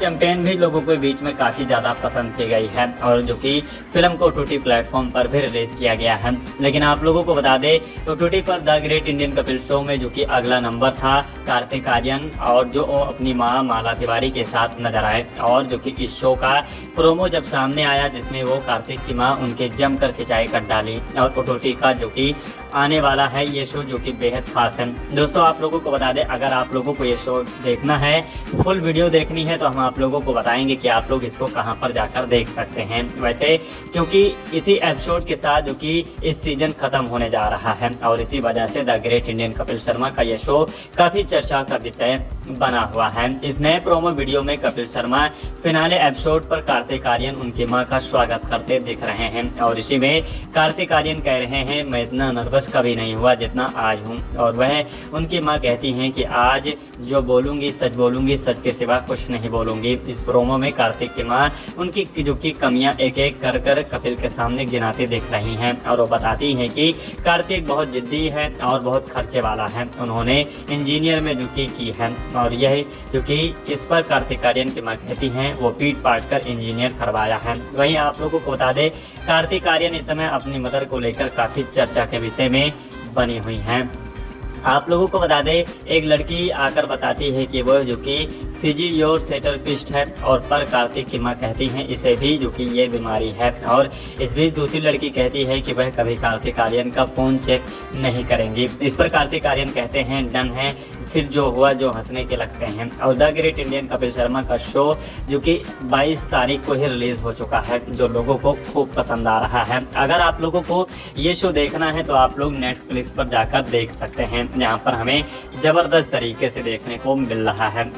कैंपेन भी लोगों के बीच में काफ़ी ज़्यादा पसंद की गई है और जो कि फ़िल्म को टूटी प्लेटफॉर्म पर भी रिलीज़ किया गया है। लेकिन आप लोगों को बता दें तो टूटी पर the great Indian Kapil show में जो कि अगला नंबर था, कार्तिक आर्यन और जो अपनी माँ माला तिवारी के साथ नज़र आए और जो कि इस शो का प्रोमो जब सामने आया, जिसमें वो कार्तिक की माँ उनके जमकर खिंचाई कर डाली और ओटोटी का जो कि आने वाला है ये शो जो कि बेहद खास है। दोस्तों, आप लोगों को बता दें, अगर आप लोगों को ये शो देखना है फुल वीडियो देखनी है तो हम आप लोगों को बताएँगे कि आप लोग इसको कहाँ पर जाकर देख सकते हैं। वैसे, क्योंकि इसी एपिसोड के साथ जो कि इस सीज़न खत्म होने जा रहा है, और इसी वजह से the great Indian Kapil Sharma का यह शो काफ़ी चर्चा का विषय बना हुआ है। इस नए प्रोमो वीडियो में कपिल शर्मा फिनाले एपिसोड पर कार्तिक आर्यन उनकी माँ का स्वागत करते दिख रहे हैं, और इसी में कार्तिक आर्यन कह रहे हैं, मैं इतना नर्वस कभी नहीं हुआ जितना आज हूँ। और वह उनकी माँ कहती हैं कि आज जो बोलूँगी सच बोलूँगी सच के सिवा कुछ नहीं बोलूँगी। इस प्रोमो में कार्तिक की माँ उनकी जो की कमियाँ एक एक कर कर कपिल के सामने गिनाती दिख रही हैं और वो बताती हैं कि कार्तिक बहुत जिद्दी है और बहुत खर्चे वाला है। उन्होंने इंजीनियर में जो की, है और यह जो इस पर कार्तिक आर्यन की माँ कहती हैं वो पीट पाट कर इंजीनियर करवाया है। वहीं आप लोगों को बता दें कार्तिक आर्यन इस समय अपनी मदर को लेकर काफ़ी चर्चा के विषय में बनी हुई हैं। आप लोगों को बता दें, एक लड़की आकर बताती है कि वो जो कि फिजियोथेरेपिस्ट है और पर कार्तिक की माँ कहती हैं, इसे भी जो कि ये बीमारी है। और इस बीच दूसरी लड़की कहती है कि वह कभी कार्तिक आर्यन का फ़ोन चेक नहीं करेंगी। इस पर कार्तिक आर्यन कहते हैं, डन है फिर जो हुआ, जो हंसने के लगते हैं। और the great Indian Kapil Sharma का शो, जो कि 22 तारीख को ही रिलीज़ हो चुका है, जो लोगों को खूब पसंद आ रहा है। अगर आप लोगों को ये शो देखना है तो आप लोग नेटफ्लिक्स पर जाकर देख सकते हैं, जहाँ पर हमें ज़बरदस्त तरीके से देखने को मिल रहा है।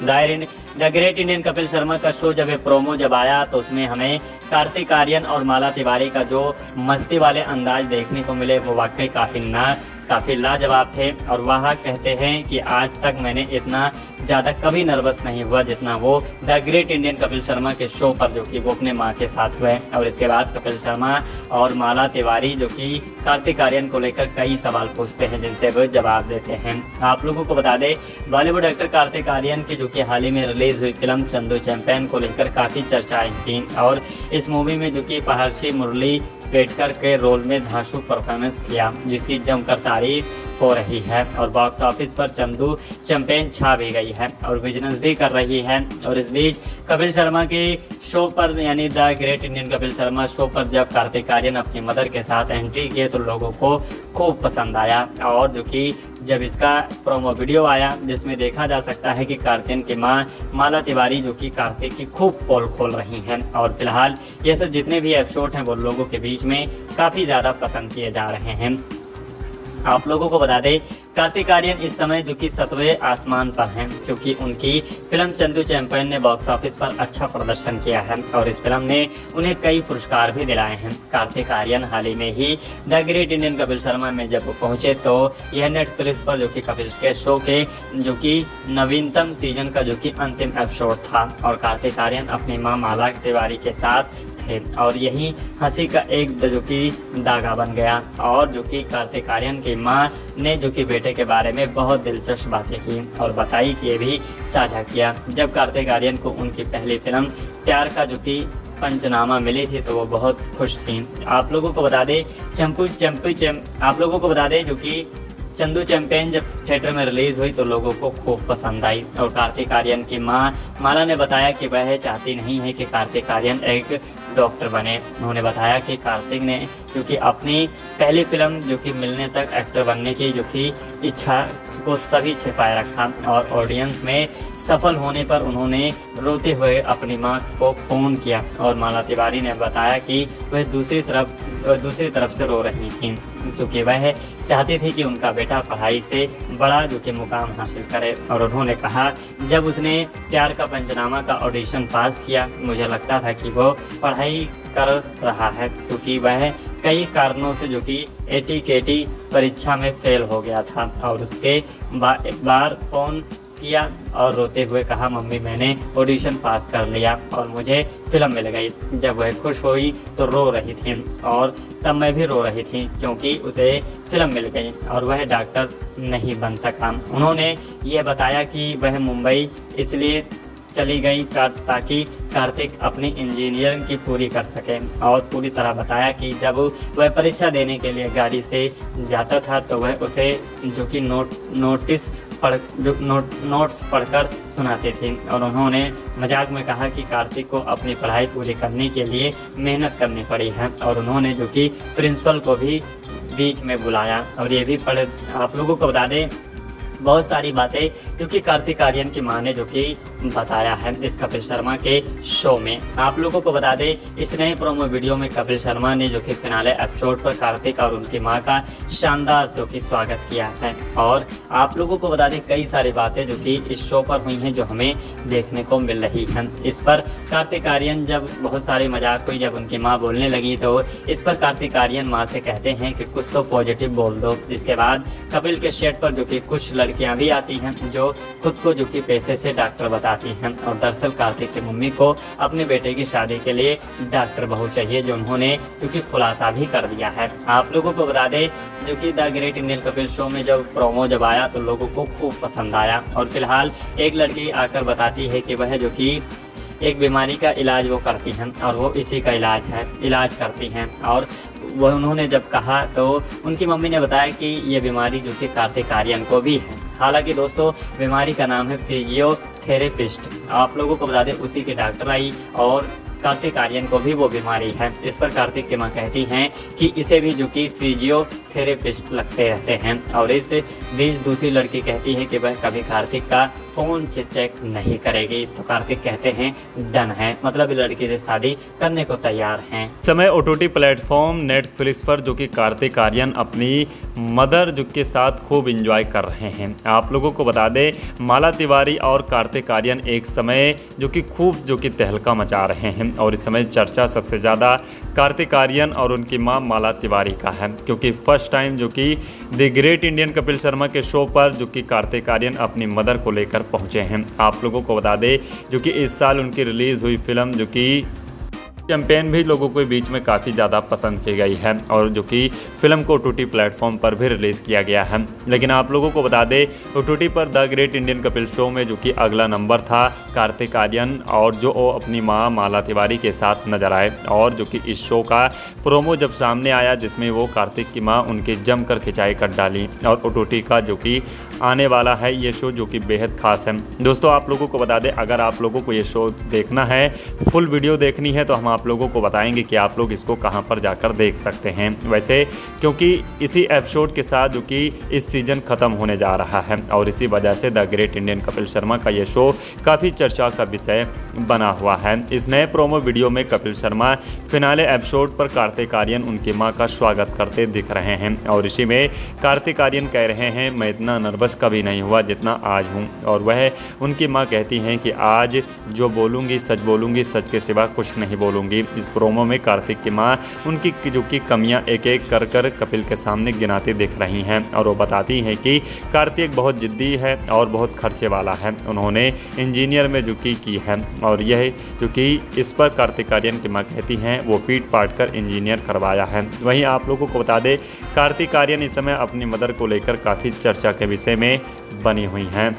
The great Indian Kapil Sharma का शो जब प्रोमो जब आया तो उसमें हमें कार्तिक आर्यन और माला तिवारी का जो मस्ती वाले अंदाज देखने को मिले, वो वाकई काफ़ी ना काफ़ी लाजवाब थे और वह कहते हैं कि आज तक मैंने इतना ज़्यादा कभी नर्वस नहीं हुआ जितना वो the great Indian Kapil Sharma के शो पर जो कि वो अपने माँ के साथ हुए और इसके बाद कपिल शर्मा और माला तिवारी जो कि कार्तिक आर्यन को लेकर कई सवाल पूछते हैं, जिनसे वो जवाब देते हैं। आप लोगों को बता दें, बॉलीवुड एक्टर कार्तिक आर्यन की जो कि हाल ही में रिलीज़ हुई फ़िल्म चंदू चैंपियन को लेकर काफ़ी चर्चाएँ थी और इस मूवी में जो कि पहर्षि मुरली पेटकर के रोल में धांसू परफॉर्मेंस किया, जिसकी जमकर तारीफ़ हो रही है और बॉक्स ऑफ़िस पर चंदू चैंपियन छा भी गई है और बिज़नेस भी कर रही है और इस बीच कपिल शर्मा के शो पर, यानी the great Indian Kapil Sharma show पर जब कार्तिक आर्यन अपनी मदर के साथ एंट्री किए तो लोगों को खूब पसंद आया और जो कि जब इसका प्रोमो वीडियो आया, जिसमें देखा जा सकता है कि कार्तिक की माँ माला तिवारी, जो कि कार्तिक की खूब पोल खोल रही हैं। और फ़िलहाल, ये सब जितने भी एपिसोड हैं, वो लोगों के बीच में काफ़ी ज़्यादा पसंद किए जा रहे हैं। आप लोगों को बता दें, कार्तिक आर्यन इस समय जो कि सतवें आसमान पर हैं, क्योंकि उनकी फ़िल्म चंदू चैंपियन ने बॉक्स ऑफ़िस पर अच्छा प्रदर्शन किया है और इस फ़िल्म ने उन्हें कई पुरस्कार भी दिलाए हैं। कार्तिक आर्यन हाल ही में ही the great Indian Kapil Sharma में जब पहुँचे तो यह नेटफ्लिक्स पर जो कि कपिल के शो के, जो कि नवीनतम सीज़न का जो कि अंतिम एपिसोड था और कार्तिक आर्यन अपनी माँ माला तिवारी के साथ थे और यही हँसी का एक जो कि दागा बन गया। और जो कि कार्तिक आर्यन की माँ ने जो कि बेटे के बारे में बहुत दिलचस्प बातें की और बताई कि ये भी साझा किया। जब कार्तिक आर्यन को उनकी पहली फ़िल्म प्यार का जो कि पंचनामा मिली थी तो वो बहुत खुश थी। आप लोगों को बता दें, चंपू चंपू चम, आप लोगों को बता दें जो कि चंदू चैंपियन जब थिएटर में रिलीज़ हुई तो लोगों को खूब पसंद आई। और कार्तिक आर्यन की माँ, माला ने बताया कि वह चाहती नहीं है कि कार्तिक आर्यन एक डॉक्टर बने। उन्होंने बताया कि कार्तिक ने क्योंकि अपनी पहली फ़िल्म जो कि मिलने तक एक्टर बनने की, जो कि इच्छा को सभी छिपाए रखा और ऑडियंस में सफल होने पर उन्होंने रोते हुए अपनी माँ को फ़ोन किया और माला तिवारी ने बताया कि वह दूसरी तरफ़ दूसरी तरफ़ से रो रही थी, क्योंकि वह चाहती थी कि उनका बेटा पढ़ाई से बड़ा जो कि मुकाम हासिल करे। और उन्होंने कहा, जब उसने प्यार का पंचनामा का ऑडिशन पास किया, मुझे लगता था कि वो पढ़ाई कर रहा है, क्योंकि वह कई कारणों से जो कि एटी के परीक्षा में फेल हो गया था और उसके बा, एक बार फ़ोन किया और रोते हुए कहा मम्मी मैंने ऑडिशन पास कर लिया और मुझे फ़िल्म मिल गई। जब वह खुश हुई तो रो रही थी और तब मैं भी रो रही थी क्योंकि उसे फ़िल्म मिल गई और वह डॉक्टर नहीं बन सका। उन्होंने ये बताया कि वह मुंबई इसलिए चली गई ताकि कार्तिक अपनी इंजीनियरिंग की पूरी कर सके। और पूरी तरह बताया कि जब वह परीक्षा देने के लिए गाड़ी से जाता था तो वह उसे जो कि नोट, नोटिस पढ़, जो नोट, नोट्स पढ़कर सुनाते थे। और उन्होंने मज़ाक में कहा कि कार्तिक को अपनी पढ़ाई पूरी करने के लिए मेहनत करनी पड़ी है। और उन्होंने जो कि प्रिंसिपल को भी बीच में बुलाया। और ये भी पढ़, आप लोगों को बता दें बहुत सारी बातें, क्योंकि कार्तिक आर्यन की माँ ने जो कि बताया है इस कपिल शर्मा के शो में। आप लोगों को बता दें, इस नए प्रोमो वीडियो में कपिल शर्मा ने जो कि फिनाले एपिसोड पर कार्तिक और उनकी माँ का शानदार जो कि स्वागत किया है। और आप लोगों को बता दें, कई सारी बातें जो कि इस शो पर हुई हैं जो हमें देखने को मिल रही हैं। इस पर कार्तिक आर्यन जब बहुत सारी मज़ाक हुई जब उनकी माँ बोलने लगी तो इस पर कार्तिक आर्यन माँ से कहते हैं कि कुछ तो पॉजिटिव बोल दो। इसके बाद कपिल के शेड पर जो कि कुछ लड़कियाँ भी आती हैं, जो खुद को जो कि पैसे से डॉक्टर बताती हैं और दरअसल कार्तिक की मम्मी को अपने बेटे की शादी के लिए डॉक्टर बहू चाहिए, जो उन्होंने क्योंकि खुलासा भी कर दिया है। आप लोगों को बता दें, जो कि the great Indian Kapil show में जब प्रोमो जब आया तो लोगों को खूब पसंद आया। और फ़िलहाल एक लड़की आकर बताती है कि वह जो कि एक बीमारी का इलाज वो करती हैं और वो इसी का इलाज है, इलाज करती हैं। और वह उन्होंने जब कहा तो उनकी मम्मी ने बताया कि ये बीमारी जो कि कार्तिक आर्यन को भी है। हालाँकि दोस्तों, बीमारी का नाम है फिजियो थेरेपिस्ट आप लोगों को बता दें, उसी के डॉक्टर आई और कार्तिक आर्यन को भी वो बीमारी है। इस पर कार्तिक की माँ कहती हैं कि इसे भी जो कि फिजियो थेरेपिस्ट लगते रहते हैं और इस बीच दूसरी लड़की कहती है कि वह कभी कार्तिक का फ़ोन से चेक नहीं करेगी। तो कार्तिक कहते हैं, डन है। मतलब लड़की से शादी करने को तैयार हैं। समय ओ प्लेटफॉर्म नेटफ्लिक्स पर, जो कि कार्तिक आर्यन अपनी मदर जो के साथ खूब इंजॉय कर रहे हैं। आप लोगों को बता दें, माला तिवारी और कार्तिक आर्यन एक समय जो कि खूब, जो कि तहलका मचा रहे हैं। और इस समय चर्चा सबसे ज़्यादा कार्तिक आर्यन और उनकी माँ माला तिवारी का है, क्योंकि फ़र्स्ट टाइम जो कि the great Indian Kapil Sharma के शो पर जो कि कार्तिक आर्यन अपनी मदर को लेकर पहुँचे हैं। आप लोगों को बता दें जो कि इस साल उनकी रिलीज़ हुई फ़िल्म जो कि कैंपेन भी लोगों के बीच में काफ़ी ज़्यादा पसंद की गई है और जो कि फ़िल्म को ओ प्लेटफॉर्म पर भी रिलीज़ किया गया है। लेकिन आप लोगों को बता दें ओ पर the great Indian Kapil show में जो कि अगला नंबर था, कार्तिक आर्यन और जो वो अपनी माँ माला तिवारी के साथ नज़र आए और जो कि इस शो का प्रोमो जब सामने आया, जिसमें वो कार्तिक की माँ उनकी जमकर खिंचाई कर डाली और ओ का जो कि आने वाला है ये शो जो कि बेहद खास है। दोस्तों, आप लोगों को बता दें, अगर आप लोगों को ये शो देखना है, फुल वीडियो देखनी है तो हम आप लोगों को बताएँगे कि आप लोग इसको कहाँ पर जाकर देख सकते हैं। वैसे, क्योंकि इसी एपिसोड के साथ जो कि इस सीज़न ख़त्म होने जा रहा है, और इसी वजह से the great Indian Kapil Sharma का ये शो काफ़ी चर्चा का विषय बना हुआ है। इस नए प्रोमो वीडियो में कपिल शर्मा फिनाले एपिसोड पर कार्तिक आर्यन, उनकी माँ का स्वागत करते दिख रहे हैं, और इसी में कार्तिक आर्यन कह रहे हैं, मैं इतना नर्वस कभी नहीं हुआ जितना आज हूँ। और वह उनकी माँ कहती हैं कि आज जो बोलूँगी, सच बोलूँगी, सच के सिवा कुछ नहीं बोलूँगी। इस प्रोमो में कार्तिक की माँ उनकी जो की कमियाँ एक एक कर कर कपिल के सामने गिनाती दिख रही हैं और वो बताती हैं कि कार्तिक बहुत जिद्दी है और बहुत खर्चे वाला है। उन्होंने इंजीनियर में जो की है और यह जो कि इस पर कार्तिक आर्यन की माँ कहती हैं, वो पीट पाट कर इंजीनियर करवाया है। वहीं आप लोगों को बता दें, कार्तिक आर्यन इस समय अपनी मदर को लेकर काफ़ी चर्चा के विषय में बनी हुई हैं।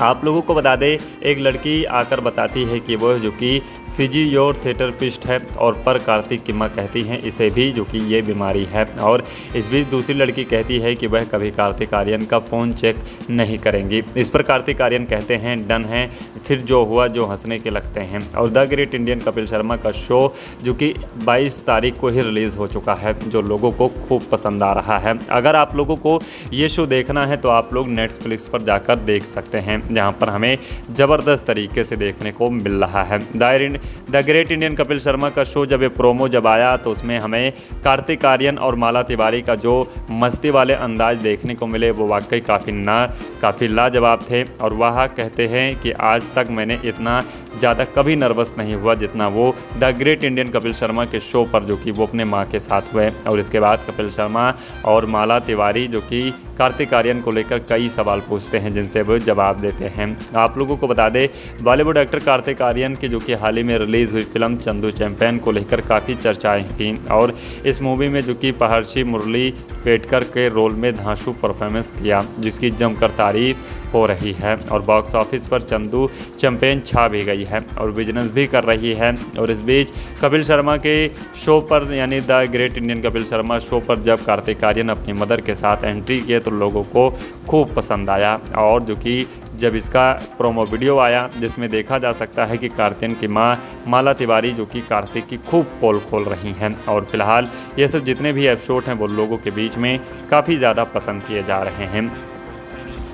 आप लोगों को बता दें, एक लड़की आकर बताती है कि वह जो कि फिजियोर थेरेपिस्ट है और पर कार्तिक की माँ कहती हैं, इसे भी जो कि ये बीमारी है। और इस बीच दूसरी लड़की कहती है कि वह कभी कार्तिक आर्यन का फ़ोन चेक नहीं करेंगी। इस पर कार्तिक आर्यन कहते हैं, डन है, फिर जो हुआ जो हंसने के लगते हैं। और the great Indian Kapil Sharma का शो, जो कि 22 तारीख को ही रिलीज़ हो चुका है, जो लोगों को खूब पसंद आ रहा है। अगर आप लोगों को ये शो देखना है तो आप लोग नेटफ्लिक्स पर जाकर देख सकते हैं, जहाँ पर हमें ज़बरदस्त तरीके से देखने को मिल रहा है। दायरिन the great Indian Kapil Sharma का शो जब ये प्रोमो जब आया तो उसमें हमें कार्तिक आर्यन और माला तिवारी का जो मस्ती वाले अंदाज देखने को मिले, वो वाकई काफ़ी ना, काफ़ी लाजवाब थे। और वह कहते हैं कि आज तक मैंने इतना ज़्यादा कभी नर्वस नहीं हुआ जितना वो the great Indian Kapil Sharma के शो पर, जो कि वो अपने माँ के साथ हुए। और इसके बाद कपिल शर्मा और माला तिवारी, जो कि कार्तिक आर्यन को लेकर कई सवाल पूछते हैं, जिनसे वो जवाब देते हैं। आप लोगों को बता दें, बॉलीवुड एक्टर कार्तिक आर्यन की, जो कि हाल ही में रिलीज़ हुई फ़िल्म चंदू चैंपियन, को लेकर काफ़ी चर्चाएँ की। और इस मूवी में, जो कि पहर्षि मुरली पेटकर के रोल में धांसू परफॉर्मेंस किया, जिसकी जमकर तारीफ़ हो रही है और बॉक्स ऑफ़िस पर चंदू चैंपेन छा भी गई है और बिज़नेस भी कर रही है और इस बीच कपिल शर्मा के शो पर, यानी the great Indian Kapil Sharma show पर जब कार्तिक आर्यन अपनी मदर के साथ एंट्री किए तो लोगों को खूब पसंद आया और जो कि जब इसका प्रोमो वीडियो आया, जिसमें देखा जा सकता है कि कार्तिक की माँ माला तिवारी जो कि कार्तिक की खूब पोल खोल रही हैं और फ़िलहाल ये सब जितने भी एपिसोड हैं वो लोगों के बीच में काफ़ी ज़्यादा पसंद किए जा रहे हैं।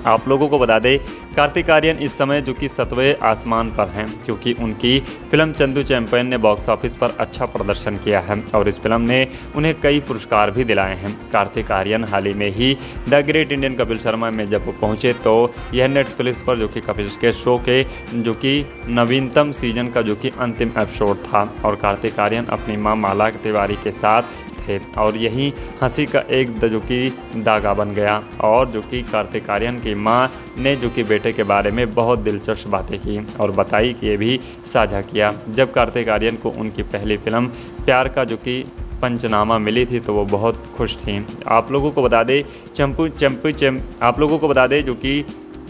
आप लोगों को बता दें कार्तिक आर्यन इस समय जो कि सतवें आसमान पर हैं, क्योंकि उनकी फ़िल्म चंदू चैंपियन ने बॉक्स ऑफ़िस पर अच्छा प्रदर्शन किया है और इस फ़िल्म ने उन्हें कई पुरस्कार भी दिलाए हैं। कार्तिक आर्यन हाल ही में ही the great Indian Kapil Sharma में जब पहुँचे तो यह नेटफ्लिक्स पर जो कि कपिल के शो के, जो कि नवीनतम सीज़न का जो कि अंतिम एपिसोड था और कार्तिक आर्यन अपनी माँ माला तिवारी के साथ थे और यही हँसी का एक जो कि दागा बन गया। और जो कि कार्तिक आर्यन की माँ ने जो कि बेटे के बारे में बहुत दिलचस्प बातें की और बताई कि ये भी साझा किया। जब कार्तिक आर्यन को उनकी पहली फ़िल्म प्यार का जो कि पंचनामा मिली थी तो वो बहुत खुश थी। आप लोगों को बता दें, चंपू चंपू चम आप लोगों को बता दें जो कि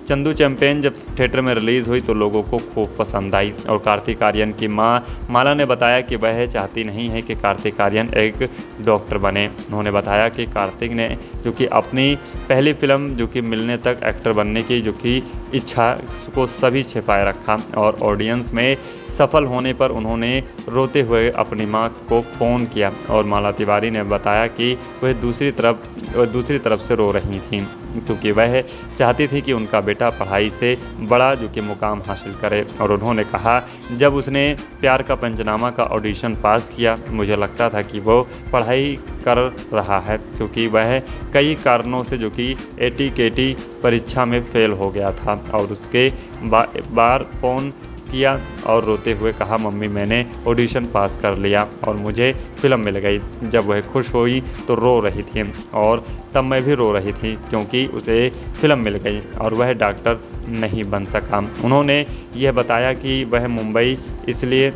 चंदू चैंपेन जब थिएटर में रिलीज़ हुई तो लोगों को खूब पसंद आई और कार्तिक आर्यन की माँ माला ने बताया कि वह चाहती नहीं है कि कार्तिक आर्यन एक डॉक्टर बने। उन्होंने बताया कि कार्तिक ने, जो कि अपनी पहली फ़िल्म, जो कि मिलने तक एक्टर बनने की, जो कि इच्छा को सभी छिपाए रखा और ऑडियंस में सफल होने पर उन्होंने रोते हुए अपनी माँ को फ़ोन किया और माला तिवारी ने बताया कि वह दूसरी तरफ़ वह दूसरी तरफ़ से रो रही थीं। क्योंकि वह चाहती थी कि उनका बेटा पढ़ाई से बड़ा जो कि मुकाम हासिल करे। और उन्होंने कहा जब उसने प्यार का पंचनामा का ऑडिशन पास किया मुझे लगता था कि वो पढ़ाई कर रहा है क्योंकि वह कई कारणों से जो कि एटी परीक्षा में फेल हो गया था और उसके बा, बार फ़ोन किया और रोते हुए कहा, मम्मी, मैंने ऑडिशन पास कर लिया और मुझे फ़िल्म मिल गई। जब वह खुश हुई तो रो रही थी और तब मैं भी रो रही थी क्योंकि उसे फ़िल्म मिल गई और वह डॉक्टर नहीं बन सका। उन्होंने यह बताया कि वह मुंबई इसलिए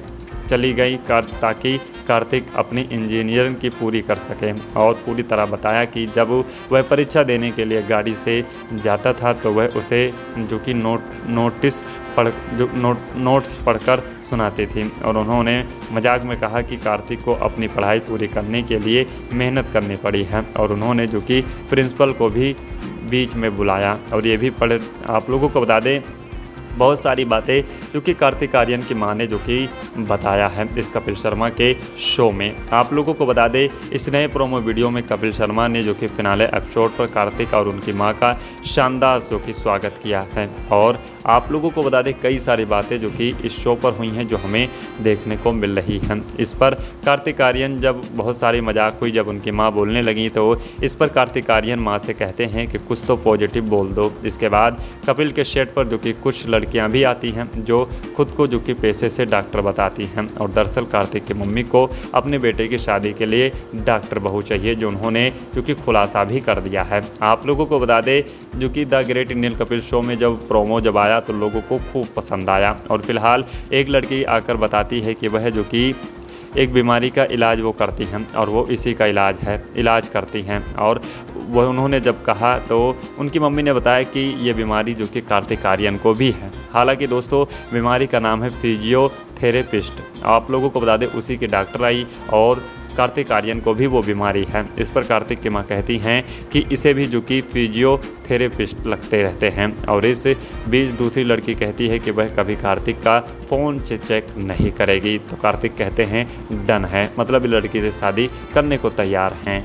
चली गई कर, ताकि कार्तिक अपनी इंजीनियरिंग की पूरी कर सके और पूरी तरह बताया कि जब वह परीक्षा देने के लिए गाड़ी से जाता था तो वह उसे जो कि नोट नोटिस पढ़ जो नोट, नोट्स पढ़कर सुनाती थी और उन्होंने मज़ाक में कहा कि कार्तिक को अपनी पढ़ाई पूरी करने के लिए मेहनत करनी पड़ी है और उन्होंने जो कि प्रिंसिपल को भी बीच में बुलाया। और ये भी पढ़, आप लोगों को बता दें, बहुत सारी बातें जो कि कार्तिक आर्यन की माँ ने जो कि बताया है इस कपिल शर्मा के शो में। आप लोगों को बता दें, इस नए प्रोमो वीडियो में कपिल शर्मा ने जो कि फिनाले एपिसोड पर कार्तिक और उनकी माँ का शानदार जो कि स्वागत किया है और आप लोगों को बता दें कई सारी बातें जो कि इस शो पर हुई हैं जो हमें देखने को मिल रही हैं। इस पर कार्तिक आर्यन जब बहुत सारी मज़ाक हुई, जब उनकी माँ बोलने लगी तो इस पर कार्तिक आर्यन माँ से कहते हैं कि कुछ तो पॉजिटिव बोल दो। इसके बाद कपिल के शेड पर जो कि कुछ लड़कियाँ भी आती हैं, जो खुद को जो कि पेशे से डॉक्टर बताती हैं। और दरअसल कार्तिक की मम्मी को अपने बेटे की शादी के लिए डॉक्टर बहू चाहिए, जो उन्होंने जो कि खुलासा भी कर दिया है। आप लोगों को बता दें जो कि the great Indian Kapil show में जब प्रोमो जब आया तो लोगों को खूब पसंद आया। और फ़िलहाल एक लड़की आकर बताती है कि वह जो कि एक बीमारी का इलाज वो करती हैं और वो इसी का इलाज है, इलाज करती हैं। और वह उन्होंने जब कहा तो उनकी मम्मी ने बताया कि ये बीमारी जो कि कार्तिक आर्यन को भी है। हालाँकि दोस्तों, बीमारी का नाम है फिजियोथेरेपिस्ट। आप लोगों को बता दें, उसी की डॉक्टर आई और कार्तिक आर्यन को भी वो बीमारी है। इस पर कार्तिक की माँ कहती हैं कि इसे भी जो कि फिजियोथेरेपिस्ट लगते रहते हैं और इस बीच दूसरी लड़की कहती है कि वह कभी कार्तिक का फ़ोन से चेक नहीं करेगी। तो कार्तिक कहते हैं, डन है। मतलब लड़की से शादी करने को तैयार हैं।